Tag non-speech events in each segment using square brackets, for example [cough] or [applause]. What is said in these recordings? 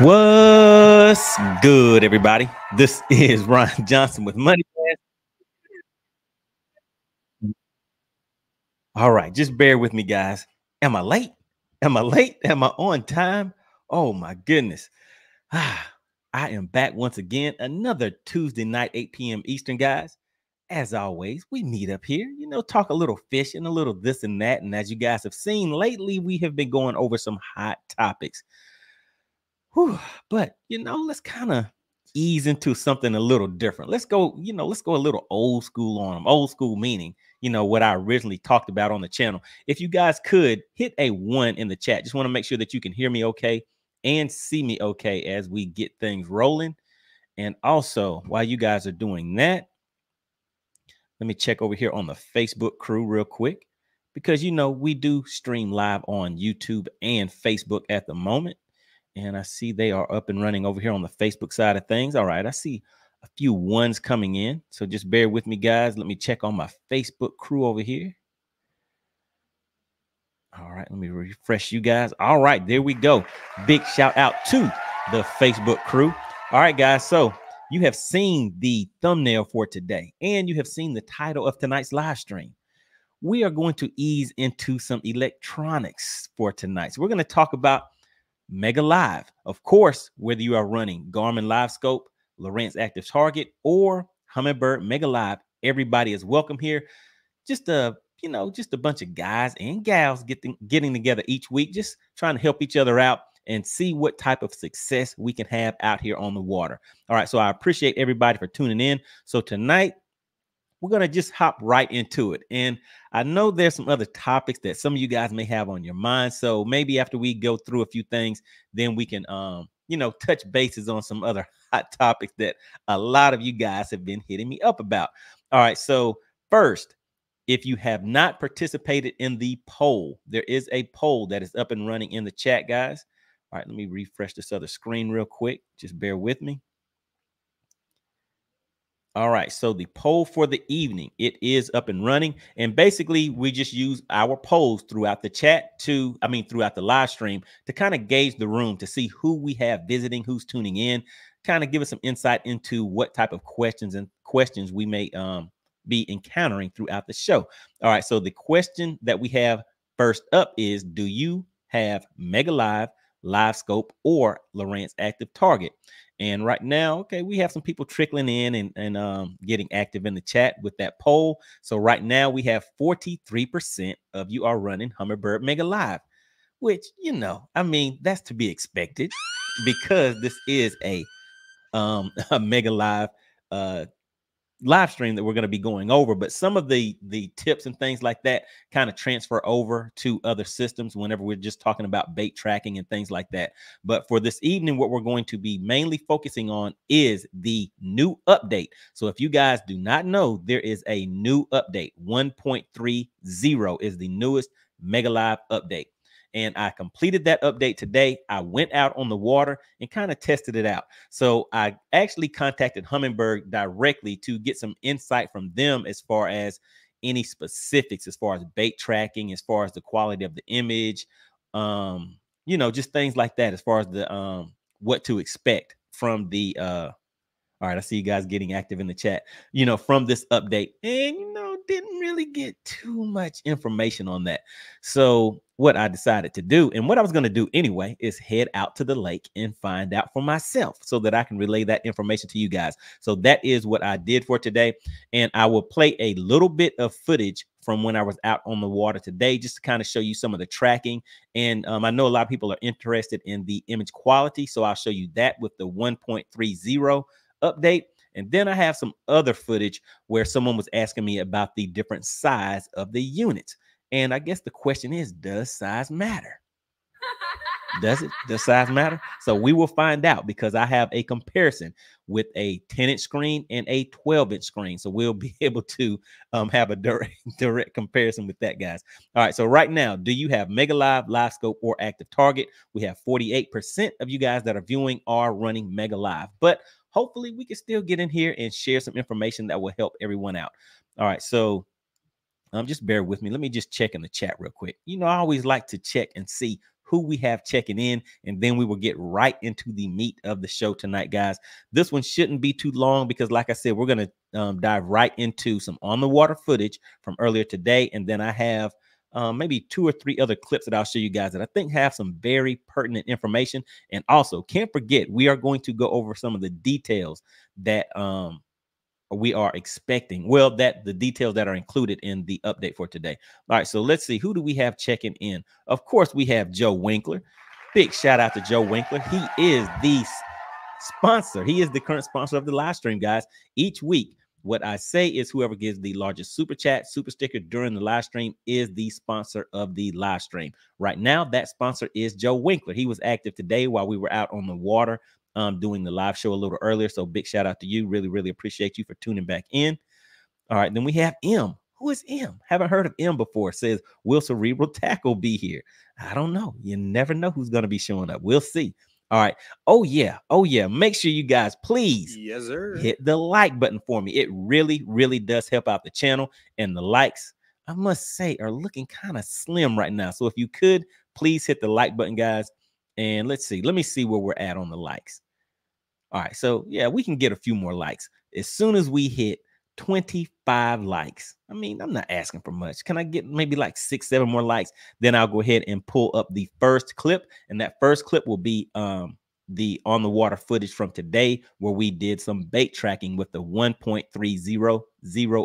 What's good, everybody? This [laughs] is Ron Johnson with Money. All right, just bear with me, guys. Am I late? Am I late? Am I on time? Oh my goodness. Ah, [sighs] I am back once again. Another Tuesday night, 8 p.m. Eastern, guys. As always, we meet up here, you know, talk a little fish and a little this and that. And as you guys have seen lately, we have been going over some hot topics. Whew, but you know, let's kind of ease into something a little different. Let's go, you know, let's go a little old school on them. Old school meaning, you know, what I originally talked about on the channel. If you guys could hit a one in the chat, just want to make sure that you can hear me okay and see me okay as we get things rolling. And also, while you guys are doing that, let me check over here on the Facebook crew real quick because you know we do stream live on YouTube and Facebook at the moment. And I see they are up and running over here on the Facebook side of things. All right, I see a few ones coming in. So just bear with me, guys. Let me check on my Facebook crew over here. All right, let me refresh you guys. All right, there we go. Big shout out to the Facebook crew. All right, guys. So you have seen the thumbnail for today, and you have seen the title of tonight's live stream. We are going to ease into some electronics for tonight. So we're going to talk about Mega Live. Of course, whether you are running Garmin Live Scope, Lowrance Active Target, or Humminbird Mega Live, everybody is welcome here. Just a you know, just a bunch of guys and gals getting getting together each week, just trying to help each other out and see what type of success we can have out here on the water. All right, so I appreciate everybody for tuning in. So tonight we're going to just hop right into it. And I know there's some other topics that some of you guys may have on your mind. So maybe after we go through a few things, then we can, um, you know, touch bases on some other [laughs] hot topics that a lot of you guys have been hitting me up about. All right. So, first, if you have not participated in the poll, there is a poll that is up and running in the chat, guys. All right, let me refresh this other screen real quick. Just bear with me. All right, so the poll for the evening, it is up and running. And basically, we just use our polls throughout the chat to, I mean, throughout the live stream to kind of gauge the room to see who we have visiting, who's tuning in, kind of give us some insight into what type of questions and questions we may um, be encountering throughout the show. All right, so the question that we have first up is Do you have Mega Live, Live Scope, or Lowrance Active Target? And right now, okay, we have some people trickling in and, and um, getting active in the chat with that poll. So right now we have 43% of you are running Humminbird Mega Live, which, you know, I mean, that's to be expected because this is a um [laughs] a mega live uh live stream that we're going to be going over but some of the the tips and things like that kind of transfer over to other systems whenever we're just talking about bait tracking and things like that. But for this evening what we're going to be mainly focusing on is the new update. So if you guys do not know there is a new update. 1.30 is the newest mega live update and I completed that update today. I went out on the water and kind of tested it out. So I actually contacted Humminbird directly to get some insight from them as far as any specifics, as far as bait tracking, as far as the quality of the image, um, you know, just things like that, as far as the um what to expect from the uh all right, I see you guys getting active in the chat, you know, from this update. And you know, didn't really get too much information on that. So what I decided to do and what I was going to do anyway is head out to the lake and find out for myself so that I can relay that information to you guys. So that is what I did for today. And I will play a little bit of footage from when I was out on the water today, just to kind of show you some of the tracking. And um, I know a lot of people are interested in the image quality. So I'll show you that with the 1.30 update. And then I have some other footage where someone was asking me about the different size of the units. And I guess the question is, does size matter? Does it? Does size matter? So we will find out because I have a comparison with a 10 inch screen and a 12 inch screen. So we'll [laughs] be able to um, have a direct, [laughs] direct comparison with that, guys. All right. So right now, do you have Mega Live, Live Scope, or Active Target? We have 48% of you guys that are viewing are running Mega Live, but hopefully we can still get in here and share some information that will help everyone out. All right. So um, just bear with me. Let me just check in the chat real quick. You know, I always like to check and see who we have checking in, and then we will get right into the meat of the show tonight, guys. This one shouldn't be too long because, like I said, we're going to um, dive right into some on the water footage from earlier today. And then I have um, maybe two or three other clips that I'll show you guys that I think have some very pertinent information. And also, can't forget, we are going to go over some of the details that um, we are expecting. Well, that the details that are included in the update for today. All right, so let's see. Who do we have checking in? Of course, we have Joe Winkler. Big shout out to Joe Winkler. He is the sponsor. He is the current sponsor of the live stream, guys. Each week, what I say is whoever gives the largest super chat, super sticker during the live stream is the sponsor of the live stream. Right now, that sponsor is Joe Winkler. He was active today while we were out on the water um, doing the live show a little earlier. So big shout out to you. Really, really appreciate you for tuning back in. All right, then we have M. Who is M? Haven't heard of M before. Says, will Cerebral Tackle be here? I don't know. You never know who's going to be showing up. We'll see. All right. Oh, yeah. Oh, yeah. Make sure you guys, please, yes, sir. hit the like button for me. It really, really does help out the channel. And the likes, I must say, are looking kind of slim right now. So if you could, please hit the like button, guys. And let's see. Let me see where we're at on the likes. All right. So, yeah, we can get a few more likes. As soon as we hit 25 likes. I mean, I'm not asking for much. Can I get maybe like six, seven more likes? Then I'll go ahead and pull up the first clip. And that first clip will be um the on the water footage from today where we did some bait tracking with the 1.300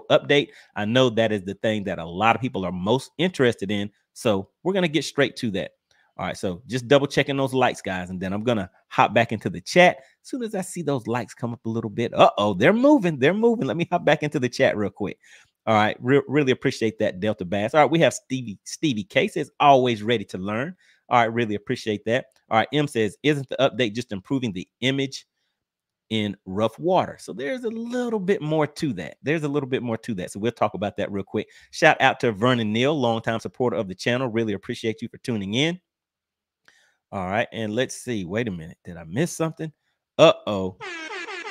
update. I know that is the thing that a lot of people are most interested in. So we're going to get straight to that. All right, so just double checking those likes, guys, and then I'm gonna hop back into the chat. As soon as I see those likes come up a little bit, uh oh, they're moving, they're moving. Let me hop back into the chat real quick. All right, re- really appreciate that, Delta Bass. All right, we have Stevie Stevie K says always ready to learn. All right, really appreciate that. All right, M says, isn't the update just improving the image in rough water? So there's a little bit more to that. There's a little bit more to that. So we'll talk about that real quick. Shout out to Vernon Neal, longtime supporter of the channel. Really appreciate you for tuning in. All right. And let's see. Wait a minute. Did I miss something? Uh oh.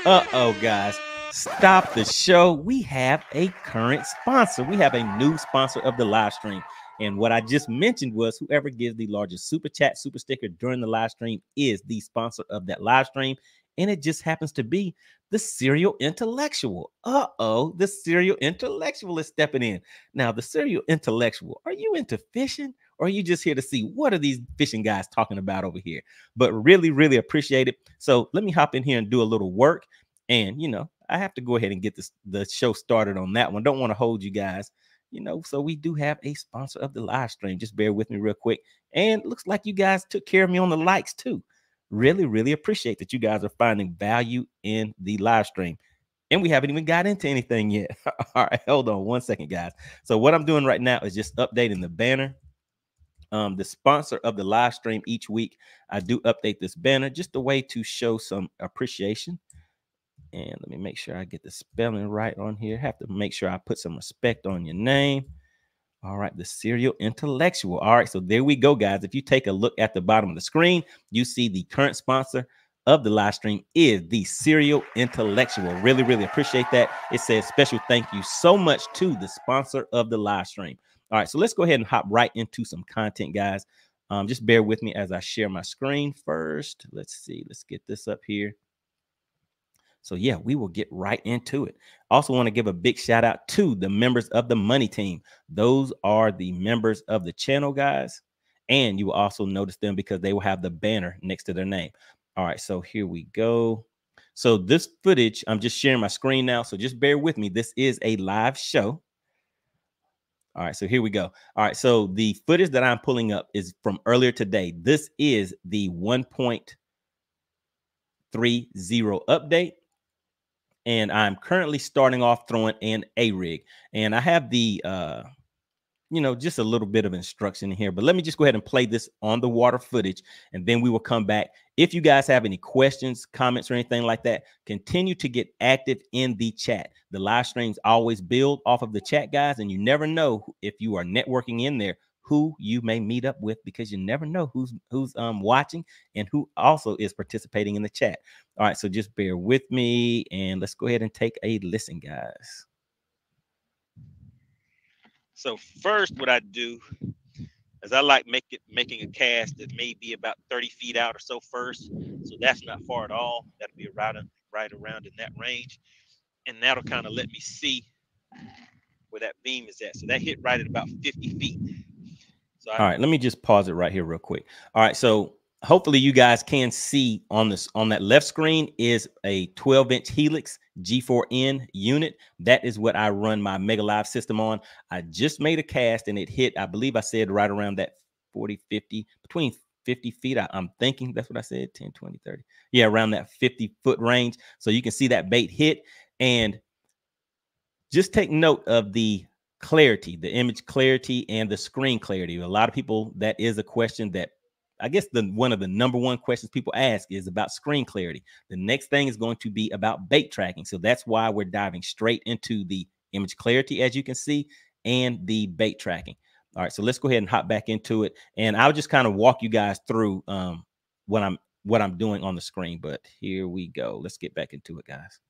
Uh oh, guys. Stop the show. We have a current sponsor. We have a new sponsor of the live stream. And what I just mentioned was whoever gives the largest super chat, super sticker during the live stream is the sponsor of that live stream. And it just happens to be the serial intellectual. Uh oh, the serial intellectual is stepping in. Now, the serial intellectual, are you into fishing? Or are you just here to see what are these fishing guys talking about over here? But really, really appreciate it. So let me hop in here and do a little work. And you know, I have to go ahead and get this the show started on that one. Don't want to hold you guys, you know. So we do have a sponsor of the live stream. Just bear with me real quick. And looks like you guys took care of me on the likes too. Really, really appreciate that you guys are finding value in the live stream. And we haven't even got into anything yet. [laughs] All right, hold on one second, guys. So what I'm doing right now is just updating the banner um, the sponsor of the live stream each week. I do update this banner just a way to show some appreciation. And let me make sure I get the spelling right on here. Have to make sure I put some respect on your name. All right, the serial intellectual. All right, so there we go, guys. If you take a look at the bottom of the screen, you see the current sponsor of the live stream is the serial intellectual. Really, really appreciate that. It says special thank you so much to the sponsor of the live stream. All right, so let's go ahead and hop right into some content, guys. Um, just bear with me as I share my screen first. Let's see. Let's get this up here. So yeah, we will get right into it. Also want to give a big shout out to the members of the money team. Those are the members of the channel, guys. And you will also notice them because they will have the banner next to their name. All right, so here we go. So this footage, I'm just sharing my screen now. So just bear with me. This is a live show. All right, so here we go. All right, so the footage that I'm pulling up is from earlier today. This is the 1.30 update. And I'm currently starting off throwing in A rig. And I have the uh you know, just a little bit of instruction here. But let me just go ahead and play this on the water footage, and then we will come back. If you guys have any questions, comments, or anything like that, continue to get active in the chat. The live streams always build off of the chat, guys, and you never know if you are networking in there who you may meet up with because you never know who's who's um watching and who also is participating in the chat. All right, so just bear with me and let's go ahead and take a listen, guys. So first, what I do is I like make it, making a cast that may be about 30 feet out or so first. So that's not far at all. That'll be right, right around in that range. And that'll kind of let me see where that beam is at. So that hit right at about 50 feet. So I, all right, let me just pause it right here real quick. All right, so hopefully you guys can see on this on that left screen is a 12 inch helix g4n unit. That is what i run my mega live system on. I just made a cast and it hit i believe i said right around that 40 50 between 50 feet I, i'm thinking that's what i said 10 20 30 yeah around that 50 foot range. So you can see that bait hit. And just take note of the clarity the image clarity and the screen clarity. A lot of people that is a question that I guess the one of the number one questions people ask is about screen clarity. The next thing is going to be about bait tracking. So that's why we're diving straight into the image clarity, as you can see, and the bait tracking. All right, so let's go ahead and hop back into it, and I'll just kind of walk you guys through um, what I'm what I'm doing on the screen. But here we go. Let's get back into it, guys.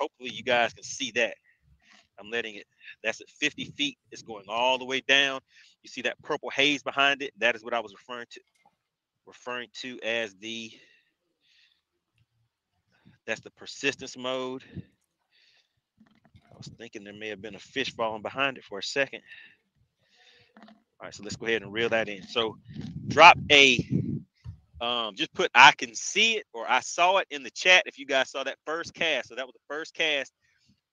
Hopefully, you guys can see that. I'm letting it. That's at 50 feet. It's going all the way down. You see that purple haze behind it? That is what I was referring to referring to as the that's the persistence mode. I was thinking there may have been a fish falling behind it for a second. All right, so let's go ahead and reel that in. So drop a um, just put I can see it or I saw it in the chat if you guys saw that first cast. So that was the first cast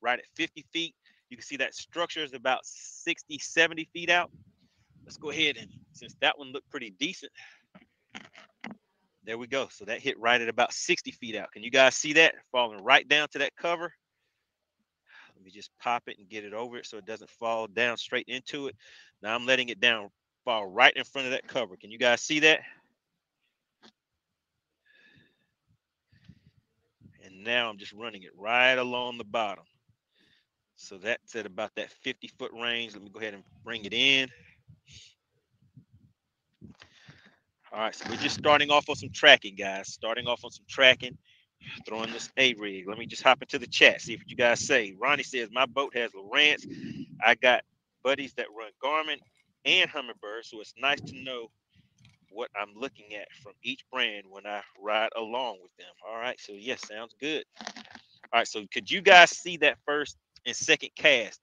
right at 50 feet. You can see that structure is about 60, 70 feet out. Let's go ahead and since that one looked pretty decent, there we go. So that hit right at about 60 feet out. Can you guys see that falling right down to that cover? Let me just pop it and get it over it so it doesn't fall down straight into it. Now I'm letting it down fall right in front of that cover. Can you guys see that? And now I'm just running it right along the bottom. So that's at about that 50 foot range. Let me go ahead and bring it in. All right, so we're just starting off on some tracking, guys. Starting off on some tracking, throwing this A rig. Let me just hop into the chat, see what you guys say. Ronnie says, My boat has Lowrance. I got buddies that run Garmin and Humminbird, so it's nice to know what I'm looking at from each brand when I ride along with them. All right, so yes, sounds good. All right, so could you guys see that first and second cast?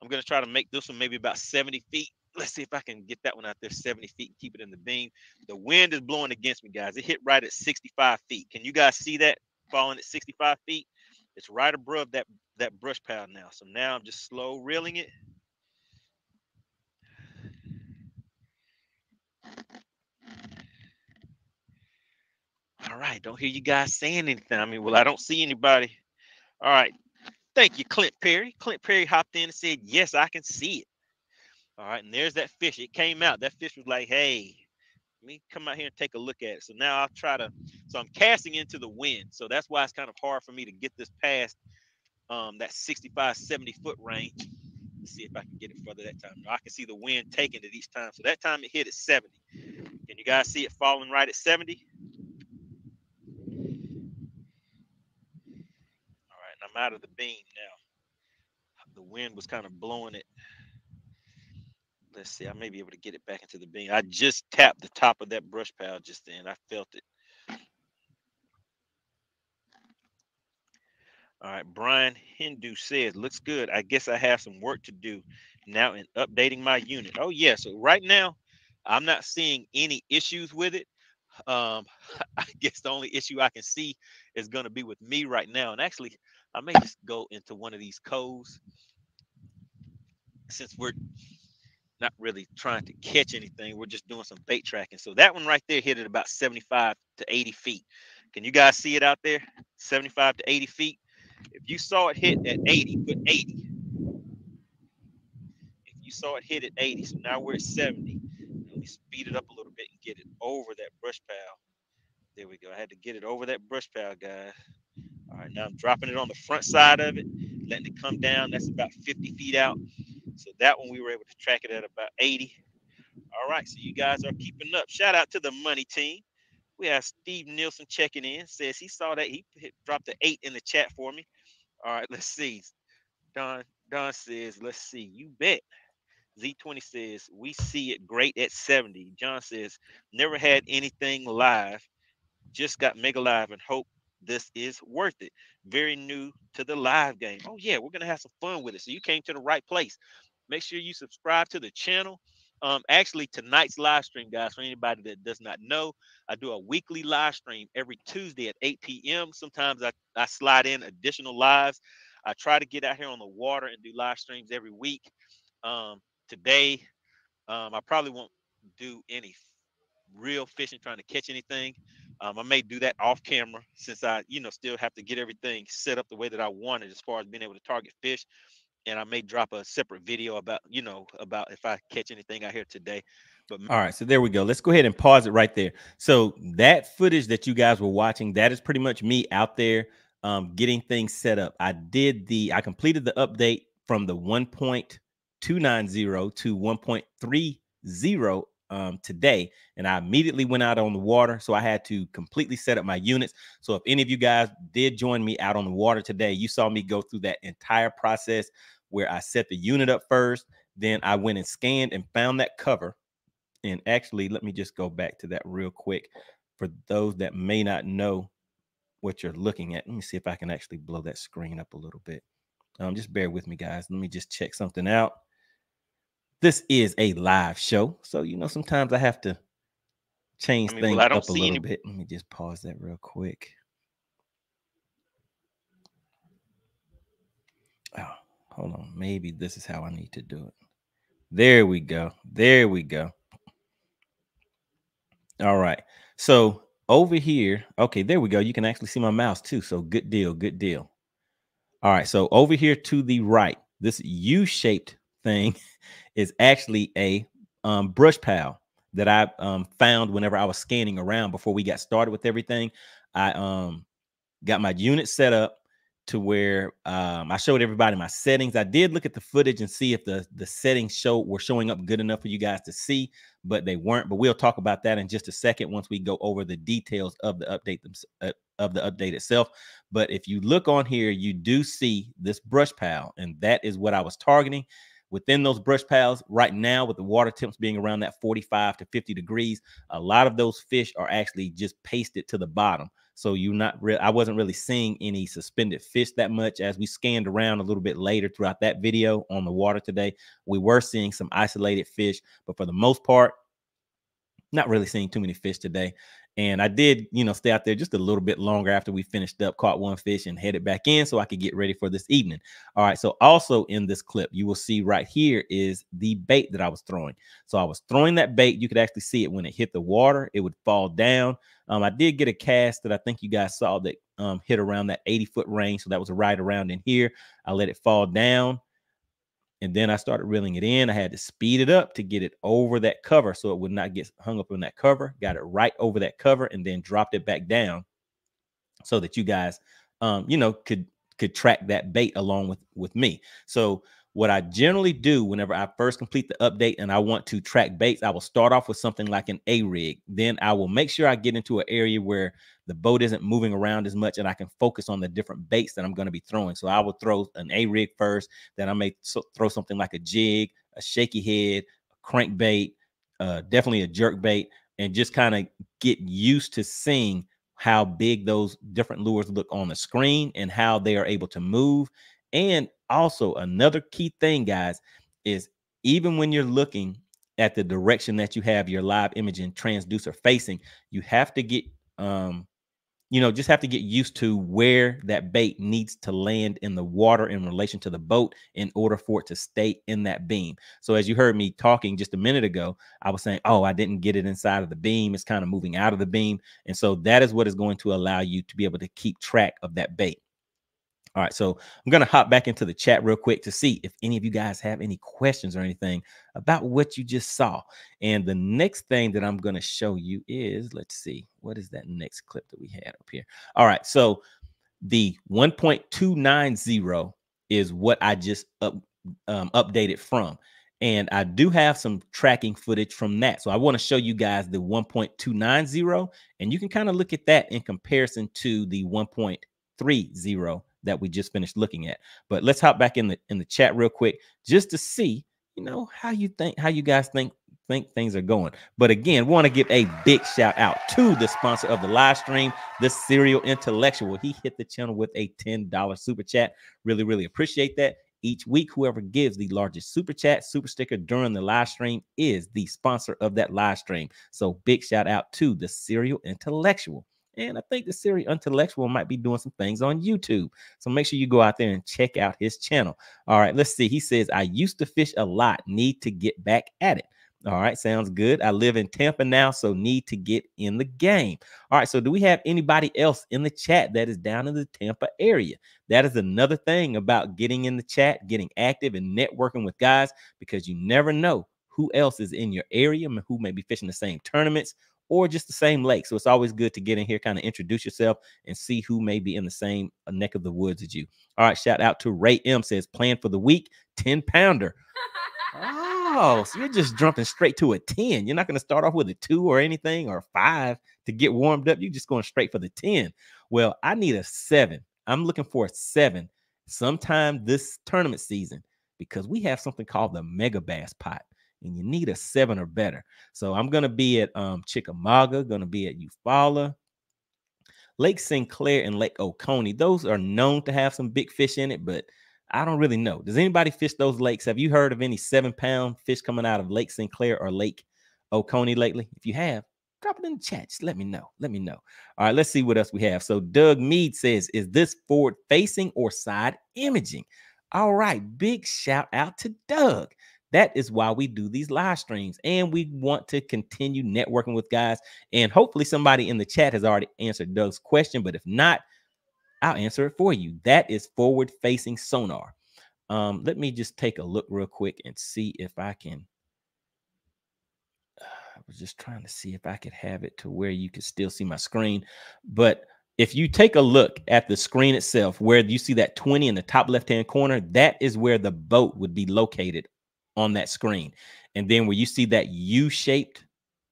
I'm going to try to make this one maybe about 70 feet let's see if I can get that one out there 70 feet and keep it in the beam. The wind is blowing against me, guys. It hit right at 65 feet. Can you guys see that falling at 65 feet? It's right above that, that brush pile now. So now I'm just slow reeling it. All right, don't hear you guys saying anything. I mean, well, I don't see anybody. All right. Thank you, Clint Perry. Clint Perry hopped in and said, Yes, I can see it. All right, and there's that fish. It came out. That fish was like, hey, let me come out here and take a look at it. So now I'll try to, so I'm casting into the wind. So that's why it's kind of hard for me to get this past um, that 65, 70 foot range. Let's see if I can get it further that time. I can see the wind taking it each time. So that time it hit at 70. Can you guys see it falling right at 70? All right, and I'm out of the beam now. The wind was kind of blowing it let's see, I may be able to get it back into the beam. I just tapped the top of that brush pile just then. I felt it. All right, Brian Hindu says, looks good. I guess I have some work to do now in updating my unit. Oh, yeah. So right now, I'm not seeing any issues with it. Um, [laughs] I guess the only issue I can see is going to be with me right now. And actually, I may just go into one of these codes since we're not really trying to catch anything. We're just doing some bait tracking. So that one right there hit at about 75 to 80 feet. Can you guys see it out there? 75 to 80 feet. If you saw it hit at 80, put 80. If you saw it hit at 80, so now we're at 70. Let me speed it up a little bit and get it over that brush pile. There we go. I had to get it over that brush pile, guys. All right, now I'm dropping it on the front side of it, letting it come down. That's about 50 feet out. So that one we were able to track it at about 80. All right, so you guys are keeping up. Shout out to the money team. We have Steve Nielsen checking in. Says he saw that he dropped the eight in the chat for me. All right, let's see. Don Don says, let's see. You bet. Z20 says, we see it great at 70. John says, never had anything live, just got mega live and hope this is worth it. Very new to the live game. Oh, yeah, we're going to have some fun with it. So you came to the right place. Make sure you subscribe to the channel. Um, actually, tonight's live stream, guys, for anybody that does not know, I do a weekly live stream every Tuesday at 8 p.m. Sometimes I, I slide in additional lives. I try to get out here on the water and do live streams every week. Um, today, um, I probably won't do any real fishing, trying to catch anything. Um, I may do that off camera since I, you know, still have to get everything set up the way that I wanted as far as being able to target fish and I may drop a separate video about, you know, about if I catch anything out here today. But all right, so there we go. Let's go ahead and pause it right there. So that footage that you guys were watching, that is pretty much me out there um, getting things set up. I did the, I completed the update from the 1.290 to 1.30 um, today, and I immediately went out on the water. So I had to completely set up my units. So if any of you guys did join me out on the water today, you saw me go through that entire process where I set the unit up first. Then I went and scanned and found that cover. And actually, let me just go back to that real quick for those that may not know what you're looking at. Let me see if I can actually blow that screen up a little bit. Um, just bear with me, guys. Let me just check something out. This is a live show, so you know sometimes I have to change I mean, things well, up a little any... bit. Let me just pause that real quick. Oh, Hold on. Maybe this is how I need to do it. There we go. There we go. All right. So over here, okay, there we go. You can actually see my mouse too. So good deal. Good deal. All right. So over here to the right, this U-shaped thing [laughs] is actually a um, brush pile that I um, found whenever I was scanning around before we got started with everything. I um, got my unit set up to where um, I showed everybody my settings. I did look at the footage and see if the the settings show were showing up good enough for you guys to see, but they weren't. But we'll talk about that in just a second once we go over the details of the update uh, of the update itself. But if you look on here, you do see this brush pile, and that is what I was targeting. Within those brush piles, right now, with the water temps being around that 45 to 50 degrees, a lot of those fish are actually just pasted to the bottom. So you're not real. I wasn't really seeing any suspended fish that much as we scanned around a little bit later throughout that video on the water today. We were seeing some isolated fish, but for the most part, not really seeing too many fish today. And I did, you know, stay out there just a little bit longer after we finished up, caught one fish and headed back in so I could get ready for this evening. All right. So also in this clip, you will see right here is the bait that I was throwing. So I was throwing that bait. You could actually see it when it hit the water, it would fall down. Um, I did get a cast that I think you guys saw that um, hit around that 80 foot range. So that was right around in here. I let it fall down. And then I started reeling it in. I had to speed it up to get it over that cover so it would not get hung up on that cover. Got it right over that cover and then dropped it back down so that you guys, um, you know, could could track that bait along with with me. So what I generally do whenever I first complete the update and I want to track baits, I will start off with something like an A rig. Then I will make sure I get into an area where the boat isn't moving around as much and I can focus on the different baits that I'm going to be throwing. So I will throw an A rig first, then I may throw something like a jig, a shaky head, a crankbait, uh, definitely a jerk bait, and just kind of get used to seeing how big those different lures look on the screen and how they are able to move and also, another key thing, guys, is even when you're looking at the direction that you have your live imaging transducer facing, you have to get um you know, just have to get used to where that bait needs to land in the water in relation to the boat in order for it to stay in that beam. So, as you heard me talking just a minute ago, I was saying, Oh, I didn't get it inside of the beam. It's kind of moving out of the beam. And so, that is what is going to allow you to be able to keep track of that bait. All right, so I'm going to hop back into the chat real quick to see if any of you guys have any questions or anything about what you just saw. And the next thing that I'm going to show you is let's see, what is that next clip that we had up here? All right, so the 1.290 is what I just up, um, updated from. And I do have some tracking footage from that. So I want to show you guys the 1.290, and you can kind of look at that in comparison to the 1.30 that we just finished looking at. But let's hop back in the in the chat real quick just to see you know, how you think, how you guys think think things are going. But again, want to give a big shout out to the sponsor of the live stream, the Serial Intellectual. He hit the channel with a $10 super chat. Really, really appreciate that. Each week, whoever gives the largest super chat, super sticker during the live stream is the sponsor of that live stream. So big shout out to the Serial Intellectual. And I think the Serial Intellectual might be doing some things on YouTube. So make sure you go out there and check out his channel. All right, let's see. He says, I used to fish a lot, need to get back at it. All right, sounds good. I live in Tampa now, so need to get in the game. All right, so do we have anybody else in the chat that is down in the Tampa area? That is another thing about getting in the chat, getting active, and networking with guys because you never know who else is in your area, who may be fishing the same tournaments or just the same lake. So it's always good to get in here, kind of introduce yourself and see who may be in the same uh, neck of the woods as you. All right, shout out to Ray M says plan for the week 10 pounder. Oh, so you're just jumping straight to a 10. You're not going to start off with a two or anything or five to get warmed up. You're just going straight for the 10. Well, I need a seven. I'm looking for a seven sometime this tournament season because we have something called the mega bass pot and you need a seven or better. So I'm going to be at um, Chickamauga, going to be at Eufaula, Lake Sinclair, and Lake Oconee. Those are known to have some big fish in it, but I don't really know. Does anybody fish those lakes? Have you heard of any seven pound fish coming out of Lake Sinclair or Lake Oconee lately? If you have, drop it in the chat. Just let me know. Let me know. All right, let's see what else we have. So Doug Mead says, Is this forward facing or side imaging? All right, big shout out to Doug. That is why we do these live streams and we want to continue networking with guys. And hopefully, somebody in the chat has already answered Doug's question. But if not, I'll answer it for you. That is forward facing sonar. Um, let me just take a look real quick and see if I can. [sighs] I was just trying to see if I could have it to where you could still see my screen. But if you take a look at the screen itself, where you see that 20 in the top left hand corner, that is where the boat would be located on that screen. And then where you see that U shaped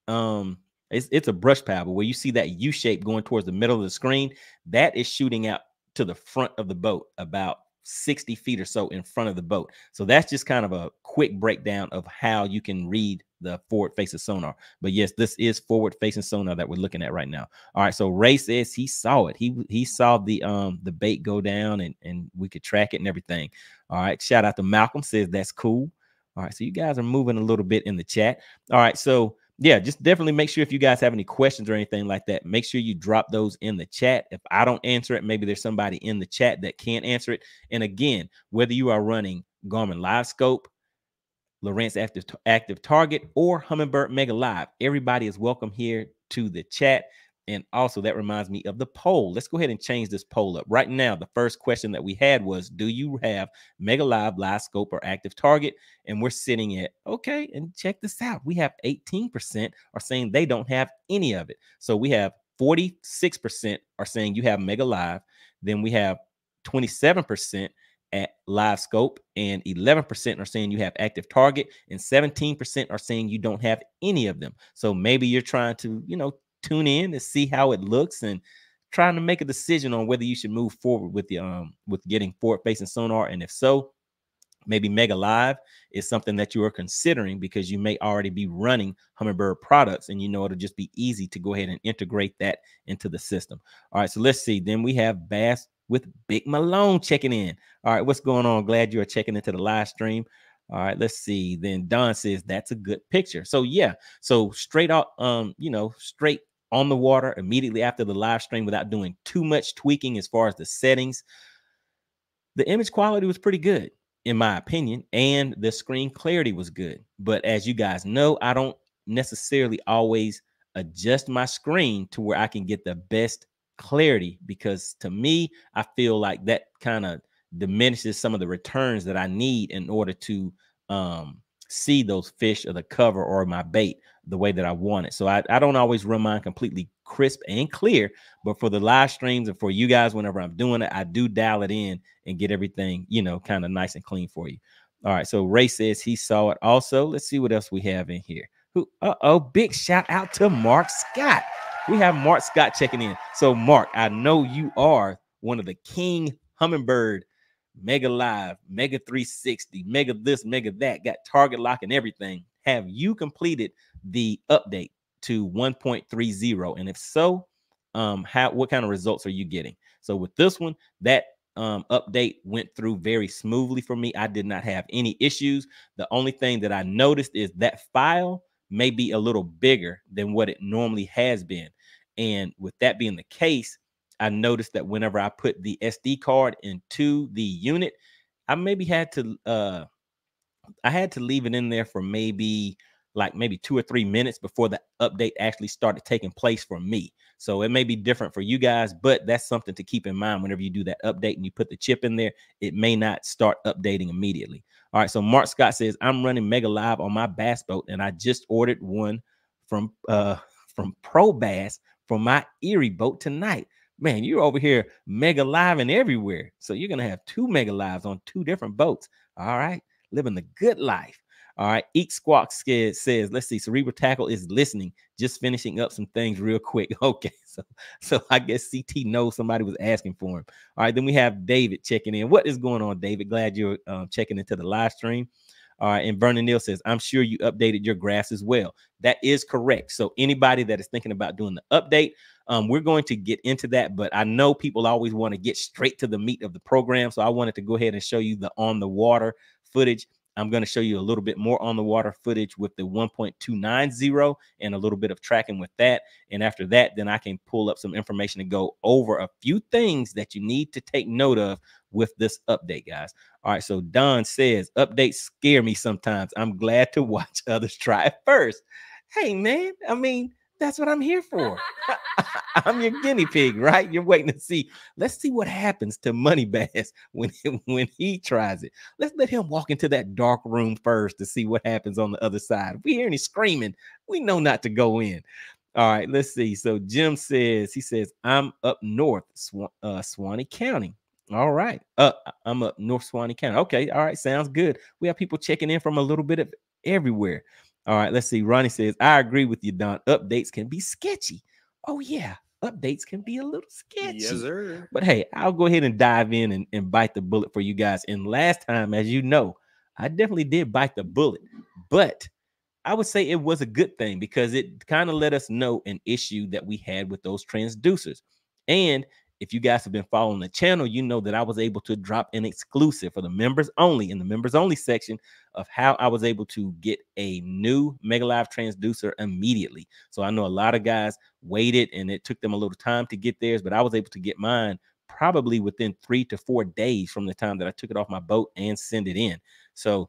um it's, it's a brush pile, but where you see that U shape going towards the middle of the screen, that is shooting out to the front of the boat about 60 feet or so in front of the boat. So that's just kind of a quick breakdown of how you can read the forward facing sonar. But yes, this is forward facing sonar that we're looking at right now. All right. So Ray says he saw it. He he saw the um the bait go down and and we could track it and everything. All right. Shout out to Malcolm says that's cool. All right. So you guys are moving a little bit in the chat. All right. So yeah, just definitely make sure if you guys have any questions or anything like that, make sure you drop those in the chat. If I don't answer it, maybe there's somebody in the chat that can't answer it. And again, whether you are running Garmin Live Scope, Lowrance Active Active Target, or Humminbird Mega Live, everybody is welcome here to the chat. And also, that reminds me of the poll. Let's go ahead and change this poll up. Right now, the first question that we had was Do you have Mega Live, Live Scope, or Active Target? And we're sitting at okay. And check this out we have 18% are saying they don't have any of it. So we have 46% are saying you have Mega Live. Then we have 27% at live scope and 11% are saying you have active target and 17% are saying you don't have any of them so maybe you're trying to you know tune in to see how it looks and trying to make a decision on whether you should move forward with the um with getting forward facing sonar and if so maybe mega live is something that you are considering because you may already be running humminbird products and you know it'll just be easy to go ahead and integrate that into the system all right so let's see then we have bass with big malone checking in all right what's going on glad you are checking into the live stream all right, let's see. Then Don says that's a good picture. So yeah, so straight out, um, you know, straight on the water immediately after the live stream without doing too much tweaking as far as the settings. The image quality was pretty good, in my opinion, and the screen clarity was good. But as you guys know, I don't necessarily always adjust my screen to where I can get the best clarity because to me, I feel like that kind of diminishes some of the returns that I need in order to um, see those fish or the cover or my bait the way that I want it. So I, I don't always run mine completely crisp and clear, but for the live streams and for you guys, whenever I'm doing it, I do dial it in and get everything, you know, kind of nice and clean for you. All right. So Ray says he saw it also. Let's see what else we have in here. Who uh oh, big shout out to Mark Scott. We have Mark Scott checking in. So, Mark, I know you are one of the king humminbird Mega Live, Mega 360, Mega this, Mega that, got target lock and everything. Have you completed the update to 1.30? And if so, um, how what kind of results are you getting? So with this one, that um, update went through very smoothly for me. I did not have any issues. The only thing that I noticed is that file may be a little bigger than what it normally has been. And with that being the case, I noticed that whenever I put the SD card into the unit, I maybe had to uh I had to leave it in there for maybe like maybe two or three minutes before the update actually started taking place for me. So it may be different for you guys, but that's something to keep in mind whenever you do that update and you put the chip in there, it may not start updating immediately. All right. So Mark Scott says, I'm running Mega Live on my bass boat, and I just ordered one from uh [laughs] from Pro Bass for my Erie boat tonight. Man, you're over here mega live and everywhere. So you're gonna have two mega lives on two different boats. All right, living the good life. All right. Eek Squawk says, says, let's see, Cerebral Tackle is listening, just finishing up some things real quick. [laughs] Okay. So, so I guess CT knows somebody was asking for him. All right. Then we have David checking in. What is going on, David? Glad you're um, checking into the live stream. All right. And Vernon Neal says, I'm sure you updated your graphs as well. That is correct. So anybody that is thinking about doing the update, um, we're going to get into that, but I know people always want to get straight to the meat of the program. So I wanted to go ahead and show you the on the water footage I'm going to show you a little bit more on the water footage with the 1.290 and a little bit of tracking with that. And after that, then I can pull up some information to go over a few things that you need to take note of with this update, guys. All right. So Don says updates scare me sometimes. I'm glad to watch [laughs] others try it first. Hey, man. I mean, that's what I'm here for. [laughs] [laughs] I'm your guinea pig, right? You're waiting to see. Let's see what happens to Money Bass [laughs] when when he tries it. Let's let him walk into that dark room first to see what happens on the other side. If we hear any screaming, we know not to go in. All right, let's see. So Jim says he says I'm up north, Sw- uh, Suwannee County. All right, uh, I'm up North Suwannee County. Okay, all right, sounds good. We have people checking in from a little bit of everywhere. All right, let's see. Ronnie says, I agree with you, Don. Updates can be sketchy. Oh, yeah. Updates can be a little sketchy. Yes, sir. But hey, I'll go ahead and dive in and, and bite the bullet for you guys. And last time, as you know, I definitely did bite the bullet, but I would say it was a good thing because it kind of let us know an issue that we had with those transducers. And if you guys have been following the channel, you know that I was able to drop an exclusive for the members only in the members only section of how I was able to get a new Mega Live transducer immediately. So I know a lot of guys waited and it took them a little time to get theirs, but I was able to get mine probably within three to four days from the time that I took it off my boat and send it in. So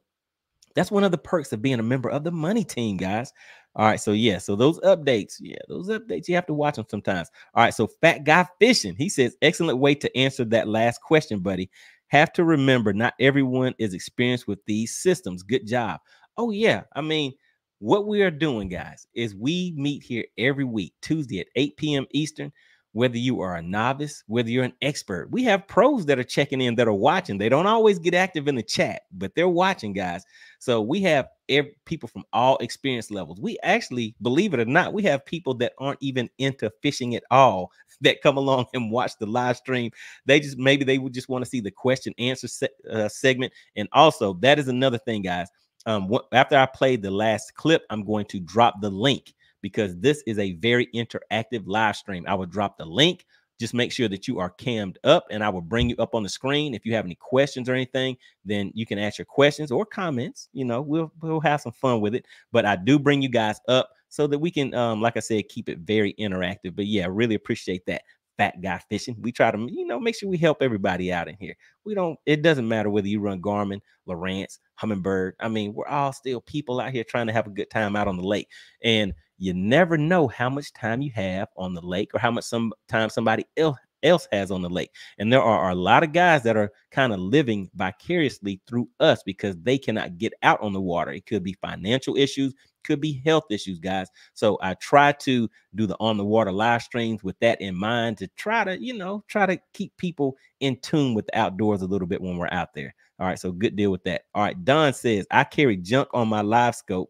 that's one of the perks of being a member of the money team, guys. All right, so yeah, so those updates, yeah, those updates, you have to watch them sometimes. All right, so Fat Guy Fishing, he says, excellent way to answer that last question, buddy. Have to remember, not everyone is experienced with these systems. Good job. Oh, yeah, I mean, what we are doing, guys, is we meet here every week, Tuesday at 8 p.m. Eastern whether you are a novice, whether you're an expert. We have pros that are checking in that are watching. They don't always get active in the chat, but they're watching, guys. So we have every, people from all experience levels. We actually, believe it or not, we have people that aren't even into fishing at all [laughs] that come along and watch the live stream. They just maybe they would just want to see the question answer se- uh, segment. And also, that is another thing, guys. Um, after I played the last clip, I'm going to drop the link because this is a very interactive live stream. I will drop the link. Just make sure that you are cammed up and I will bring you up on the screen. If you have any questions or anything, then you can ask your questions or comments. You know, we'll we'll have some fun with it. But I do bring you guys up so that we can, um, like I said, keep it very interactive. But yeah, I really appreciate that fat guy fishing. We try to, you know, make sure we help everybody out in here. We don't, it doesn't matter whether you run Garmin, Lowrance, Humminbird. I mean, we're all still people out here trying to have a good time out on the lake. And you never know how much time you have on the lake or how much some time somebody else has on the lake. And there are a lot of guys that are kind of living vicariously through us because they cannot get out on the water. It could be financial issues, could be health issues, guys. So I try to do the on the water live streams with that in mind to try to, you know, try to keep people in tune with the outdoors a little bit when we're out there. All right, so good deal with that. All right, Don says I carry junk on my live scope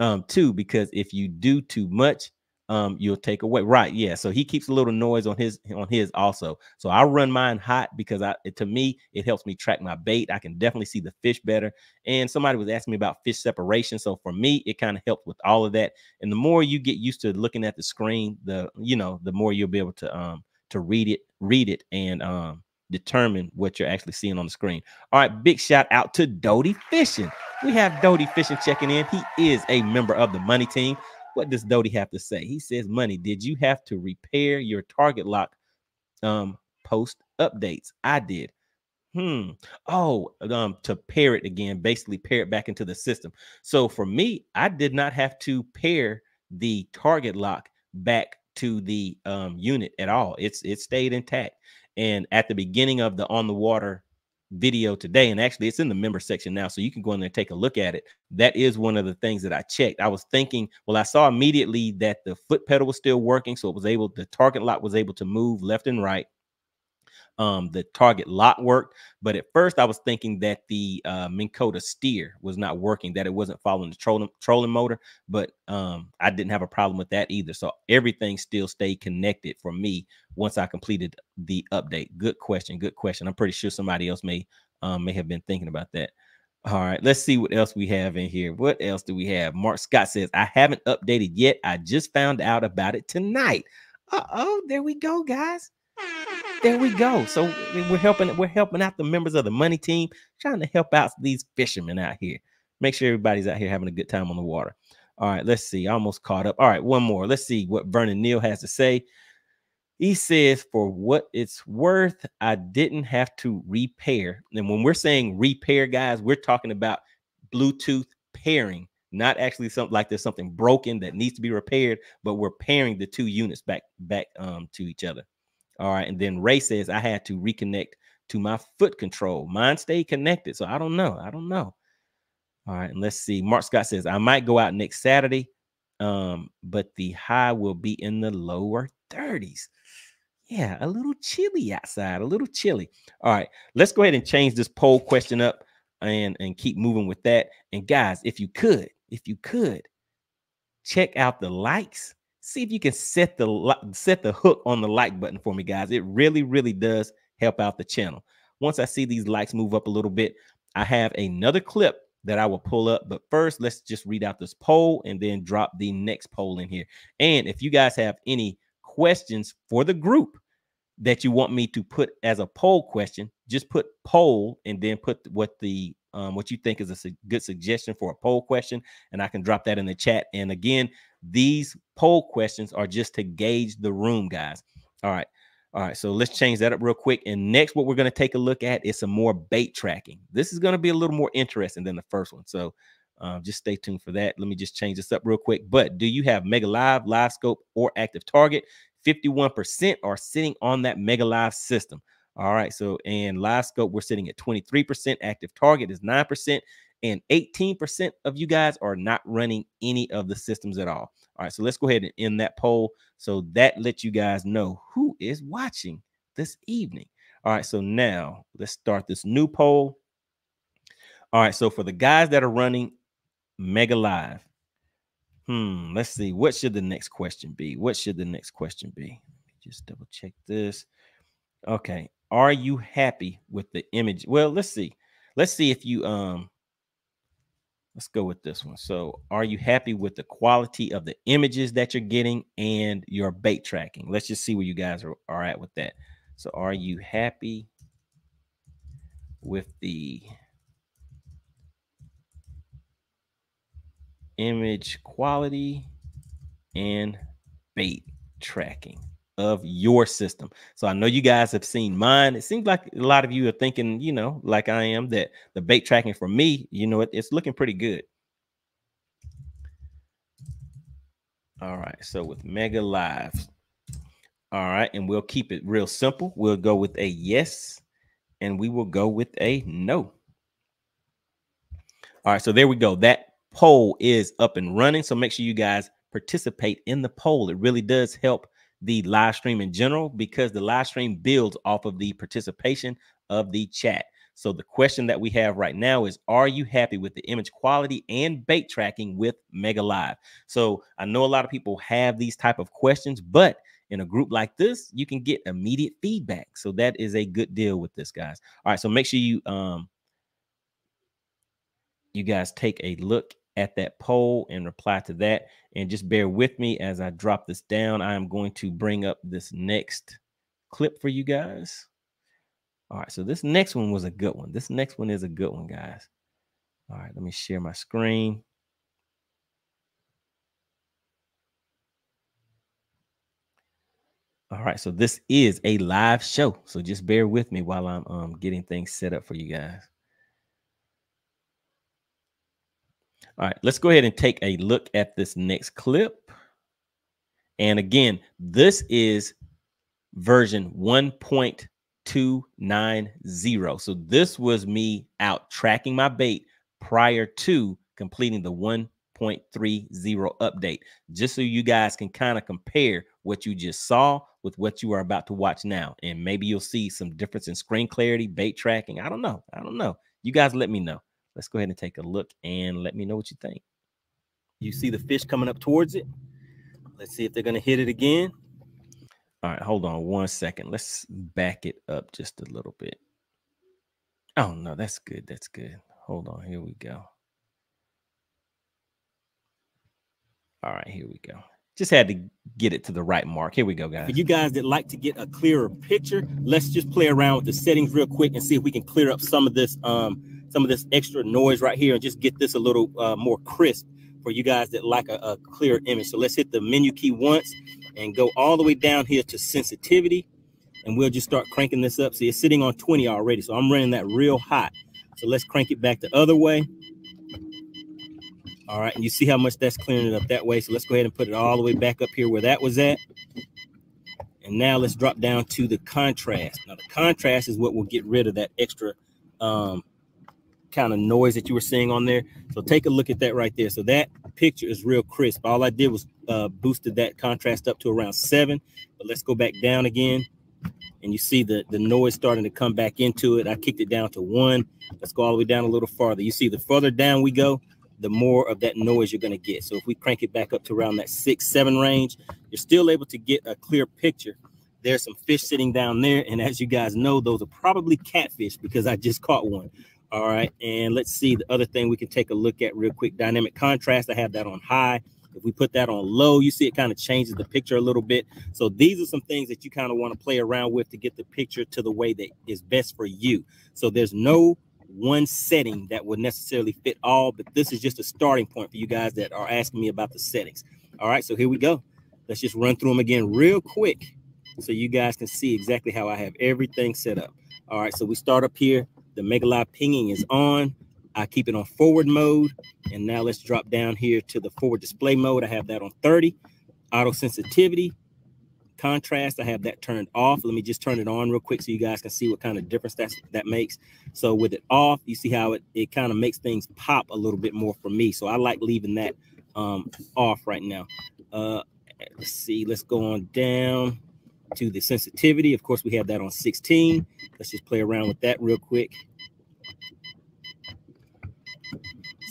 um too because if you do too much um, you'll take away. Right. Yeah. So he keeps a little noise on his on his also. So I run mine hot because I to me it helps me track my bait. I can definitely see the fish better. And somebody was asking me about fish separation. So for me, it kind of helps with all of that. And the more you get used to looking at the screen, the you know, the more you'll be able to um to read it, read it and um determine what you're actually seeing on the screen. All right, big shout out to Doty Fishing. We have Doty Fishing checking in. He is a member of the money team. What does Doty have to say? He says, Money, did you have to repair your target lock um, post updates? I did. Hmm. Oh, um, to pair it again, basically pair it back into the system. So for me, I did not have to pair the target lock back to the um, unit at all. It's it stayed intact. And at the beginning of the on the water video today, and actually it's in the member section now, so you can go in there and take a look at it. That is one of the things that I checked. I was thinking, well, I saw immediately that the foot pedal was still working, so it was able, the target lock was able to move left and right um, the target lock worked. But at first, I was thinking that the uh, Minn Kota steer was not working, that it wasn't following the trolling, trolling motor. But um, I didn't have a problem with that either. So everything still stayed connected for me once I completed the update. Good question. Good question. I'm pretty sure somebody else may um, may have been thinking about that. All right, let's see what else we have in here. What else do we have? Mark Scott says, I haven't updated yet. I just found out about it tonight. Uh oh, there we go, guys. There we go. So we're helping, we're helping out the members of the money team, trying to help out these fishermen out here. Make sure everybody's out here having a good time on the water. All right, let's see. Almost caught up. All right, one more. Let's see what Vernon Neal has to say. He says, for what it's worth, I didn't have to repair. And when we're saying repair, guys, we're talking about Bluetooth pairing, not actually something like there's something broken that needs to be repaired, but we're pairing the two units back back um, to each other. All right. And then Ray says I had to reconnect to my foot control. Mine stayed connected. So I don't know. I don't know. All right. And let's see. Mark Scott says I might go out next Saturday, um, but the high will be in the lower 30s. Yeah, a little chilly outside, a little chilly. All right, let's go ahead and change this poll question up and and keep moving with that. And guys, if you could, if you could, check out the likes see if you can set the set the hook on the like button for me, guys. It really, really does help out the channel. Once I see these likes move up a little bit, I have another clip that I will pull up. But first, let's just read out this poll and then drop the next poll in here. And if you guys have any questions for the group that you want me to put as a poll question, just put poll and then put what the um, what you think is a su good suggestion for a poll question, and I can drop that in the chat. And again, these poll questions are just to gauge the room, guys. All right. All right, so let's change that up real quick. And next, what we're going to take a look at is some more bait tracking. This is going to be a little more interesting than the first one. So um, just stay tuned for that. Let me just change this up real quick. But do you have Mega Live, Live Scope, or Active Target? 51% are sitting on that Mega Live system. All right. So, and live scope, we're sitting at 23%. Active target is 9%. And 18% of you guys are not running any of the systems at all. All right. So let's go ahead and end that poll. So that lets you guys know who is watching this evening. All right. So now let's start this new poll. All right. So for the guys that are running Mega Live, hmm, let's see. What should the next question be? What should the next question be? Just double check this. Okay are you happy with the image? Well, let's see. Let's see if you um let's go with this one. So, are you happy with the quality of the images that you're getting and your bait tracking? Let's just see where you guys are, are at with that. So, are you happy with the image quality and bait tracking? Of your system. So I know you guys have seen mine. It seems like a lot of you are thinking, you know, like I am, that the bait tracking for me, you know, it, it's looking pretty good. All right. So with Mega Live, all right, and we'll keep it real simple. We'll go with a yes, and we will go with a no. All right. So there we go. That poll is up and running. So make sure you guys participate in the poll. It really does help the live stream in general because the live stream builds off of the participation of the chat. So the question that we have right now is Are you happy with the image quality and bait tracking with Mega Live? So I know a lot of people have these type of questions, but in a group like this, you can get immediate feedback. So that is a good deal with this, guys. All right, so make sure you um you guys take a look at that poll and reply to that. And just bear with me as I drop this down. I am going to bring up this next clip for you guys. All right, so this next one was a good one. This next one is a good one, guys. All right, let me share my screen. All right, so this is a live show. So just bear with me while I'm um, getting things set up for you guys. All right, let's go ahead and take a look at this next clip. And again, this is version 1.290. So this was me out tracking my bait prior to completing the 1.30 update, just so you guys can kind of compare what you just saw with what you are about to watch now. And maybe you'll see some difference in screen clarity, bait tracking. I don't know. I don't know. You guys let me know. Let's go ahead and take a look and let me know what you think. You see the fish coming up towards it. Let's see if they're going to hit it again. All right, hold on one second. Let's back it up just a little bit. Oh, no, that's good. That's good. Hold on. Here we go. All right, here we go. Just had to get it to the right mark. Here we go, guys. For you guys that like to get a clearer picture, let's just play around with the settings real quick and see if we can clear up some of this um, some of this extra noise right here and just get this a little uh, more crisp for you guys that like a, a clear image. So let's hit the menu key once and go all the way down here to sensitivity. And we'll just start cranking this up. See, it's sitting on 20 already. So I'm running that real hot. So let's crank it back the other way. All right, and you see how much that's clearing it up that way. So let's go ahead and put it all the way back up here where that was at. And now let's drop down to the contrast. Now the contrast is what will get rid of that extra um, kind of noise that you were seeing on there. So take a look at that right there. So that picture is real crisp. All I did was uh, boosted that contrast up to around seven. But let's go back down again. And you see the, the noise starting to come back into it. I kicked it down to one. Let's go all the way down a little farther. You see the further down we go, the more of that noise you're going to get. So if we crank it back up to around that six, seven range, you're still able to get a clear picture. There's some fish sitting down there. And as you guys know, those are probably catfish because I just caught one. All right. And let's see the other thing we can take a look at real quick. Dynamic contrast. I have that on high. If we put that on low, you see it kind of changes the picture a little bit. So these are some things that you kind of want to play around with to get the picture to the way that is best for you. So there's no one setting that would necessarily fit all, but this is just a starting point for you guys that are asking me about the settings. All right, so here we go. Let's just run through them again real quick so you guys can see exactly how I have everything set up. All right, so we start up here the Mega Live pinging is on. I keep it on forward mode. And now let's drop down here to the forward display mode. I have that on 30. Auto sensitivity, contrast, I have that turned off. Let me just turn it on real quick so you guys can see what kind of difference that's, that makes. So with it off, you see how it, it kind of makes things pop a little bit more for me. So I like leaving that um, off right now. Uh, let's see, let's go on down to the sensitivity. Of course, we have that on 16. Let's just play around with that real quick.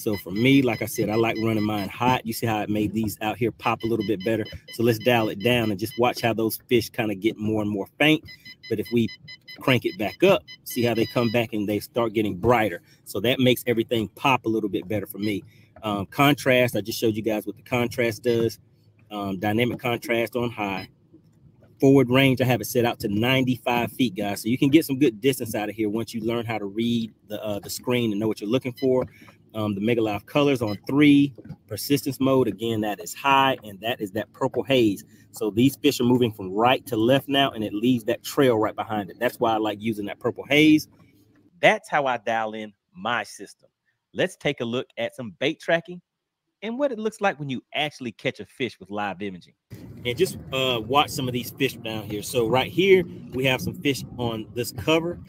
So for me, like I said, I like running mine hot. You see how it made these out here pop a little bit better. So let's dial it down and just watch how those fish kind of get more and more faint. But if we crank it back up, see how they come back and they start getting brighter. So that makes everything pop a little bit better for me. Um, contrast, I just showed you guys what the contrast does. Um, dynamic contrast on high forward range, I have it set out to 95 feet, guys. So you can get some good distance out of here once you learn how to read the, uh, the screen and know what you're looking for. Um, the Mega Live colors on three, persistence mode, again, that is high, and that is that purple haze. So these fish are moving from right to left now, and it leaves that trail right behind it. That's why I like using that purple haze. That's how I dial in my system. Let's take a look at some bait tracking and what it looks like when you actually catch a fish with live imaging. And just uh, watch some of these fish down here. So right here, we have some fish on this cover.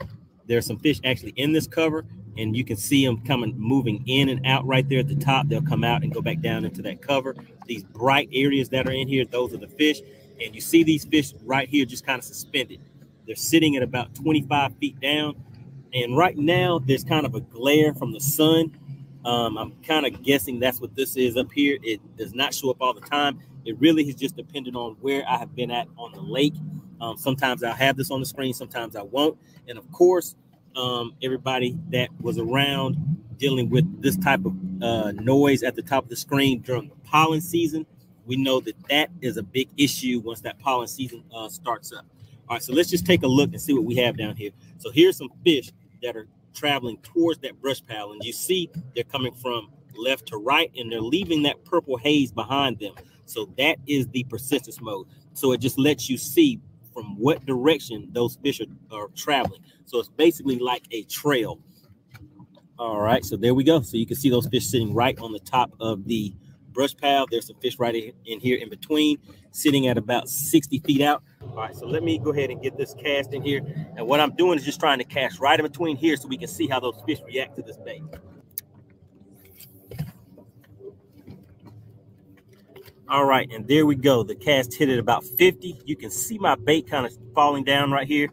There's some fish actually in this cover, and you can see them coming, moving in and out right there at the top. They'll come out and go back down into that cover. These bright areas that are in here, those are the fish. And you see these fish right here just kind of suspended. They're sitting at about 25 feet down And right now, there's kind of a glare from the sun. Um, I'm kind of guessing that's what this is up here. It does not show up all the time. It really is just dependent on where I have been at on the lake. Um, sometimes I'll have this on the screen, sometimes I won't. And of course, um, everybody that was around dealing with this type of uh, noise at the top of the screen during the pollen season, we know that that is a big issue once that pollen season uh, starts up. All right, so let's just take a look and see what we have down here. So here's some fish that are traveling towards that brush pile, and you see they're coming from left to right, and they're leaving that purple haze behind them. So that is the persistence mode. So it just lets you see from what direction those fish are, are traveling. So it's basically like a trail. All right, so there we go. So you can see those fish sitting right on the top of the brush pile. There's some fish right in here in between, sitting at about 60 feet out. All right, so let me go ahead and get this cast in here. And what I'm doing is just trying to cast right in between here so we can see how those fish react to this bait. All right, and there we go. The cast hit at about 50. You can see my bait kind of falling down right here.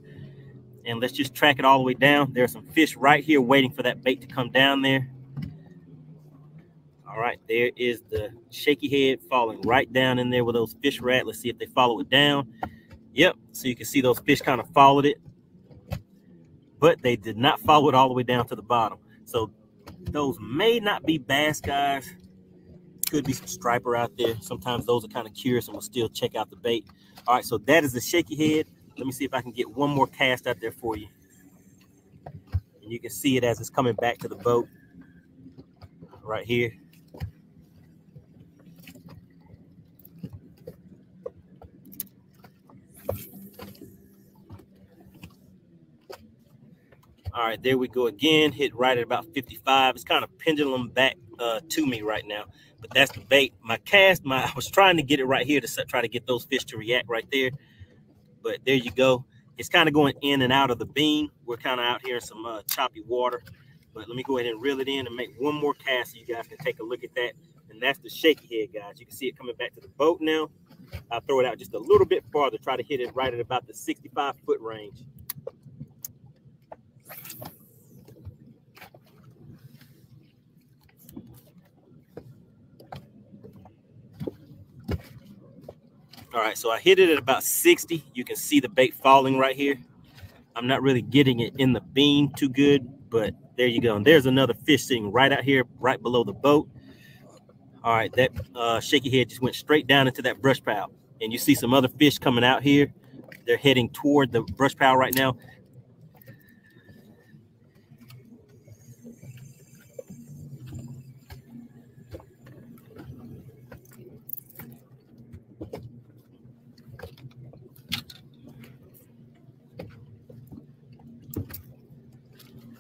And let's just track it all the way down. There's some fish right here waiting for that bait to come down there. All right, there is the shaky head falling right down in there with those fish rat. Let's see if they follow it down. Yep, so you can see those fish kind of followed it, but they did not follow it all the way down to the bottom. So those may not be bass guys could be some striper out there. Sometimes those are kind of curious and will still check out the bait. All right, so that is the shaky head. Let me see if I can get one more cast out there for you. And you can see it as it's coming back to the boat right here. All right, there we go again. Hit right at about 55. It's kind of pendulum back uh, to me right now but that's the bait. My cast, my [laughs] I was trying to get it right here to try to get those fish to react right there. But there you go. It's kind of going in and out of the beam. We're kind of out here in some uh, choppy water. But let me go ahead and reel it in and make one more cast so you guys can take a look at that. And that's the shaky head, guys. You can see it coming back to the boat now. I'll throw it out just a little bit farther, try to hit it right at about the 65 foot range. All right, so I hit it at about 60. You can see the bait falling right here. I'm not really getting it in the beam too good, but there you go. And there's another fish sitting right out here, right below the boat. All right, that uh, shaky head just went straight down into that brush pile. And you see some other fish coming out here. They're heading toward the brush pile right now.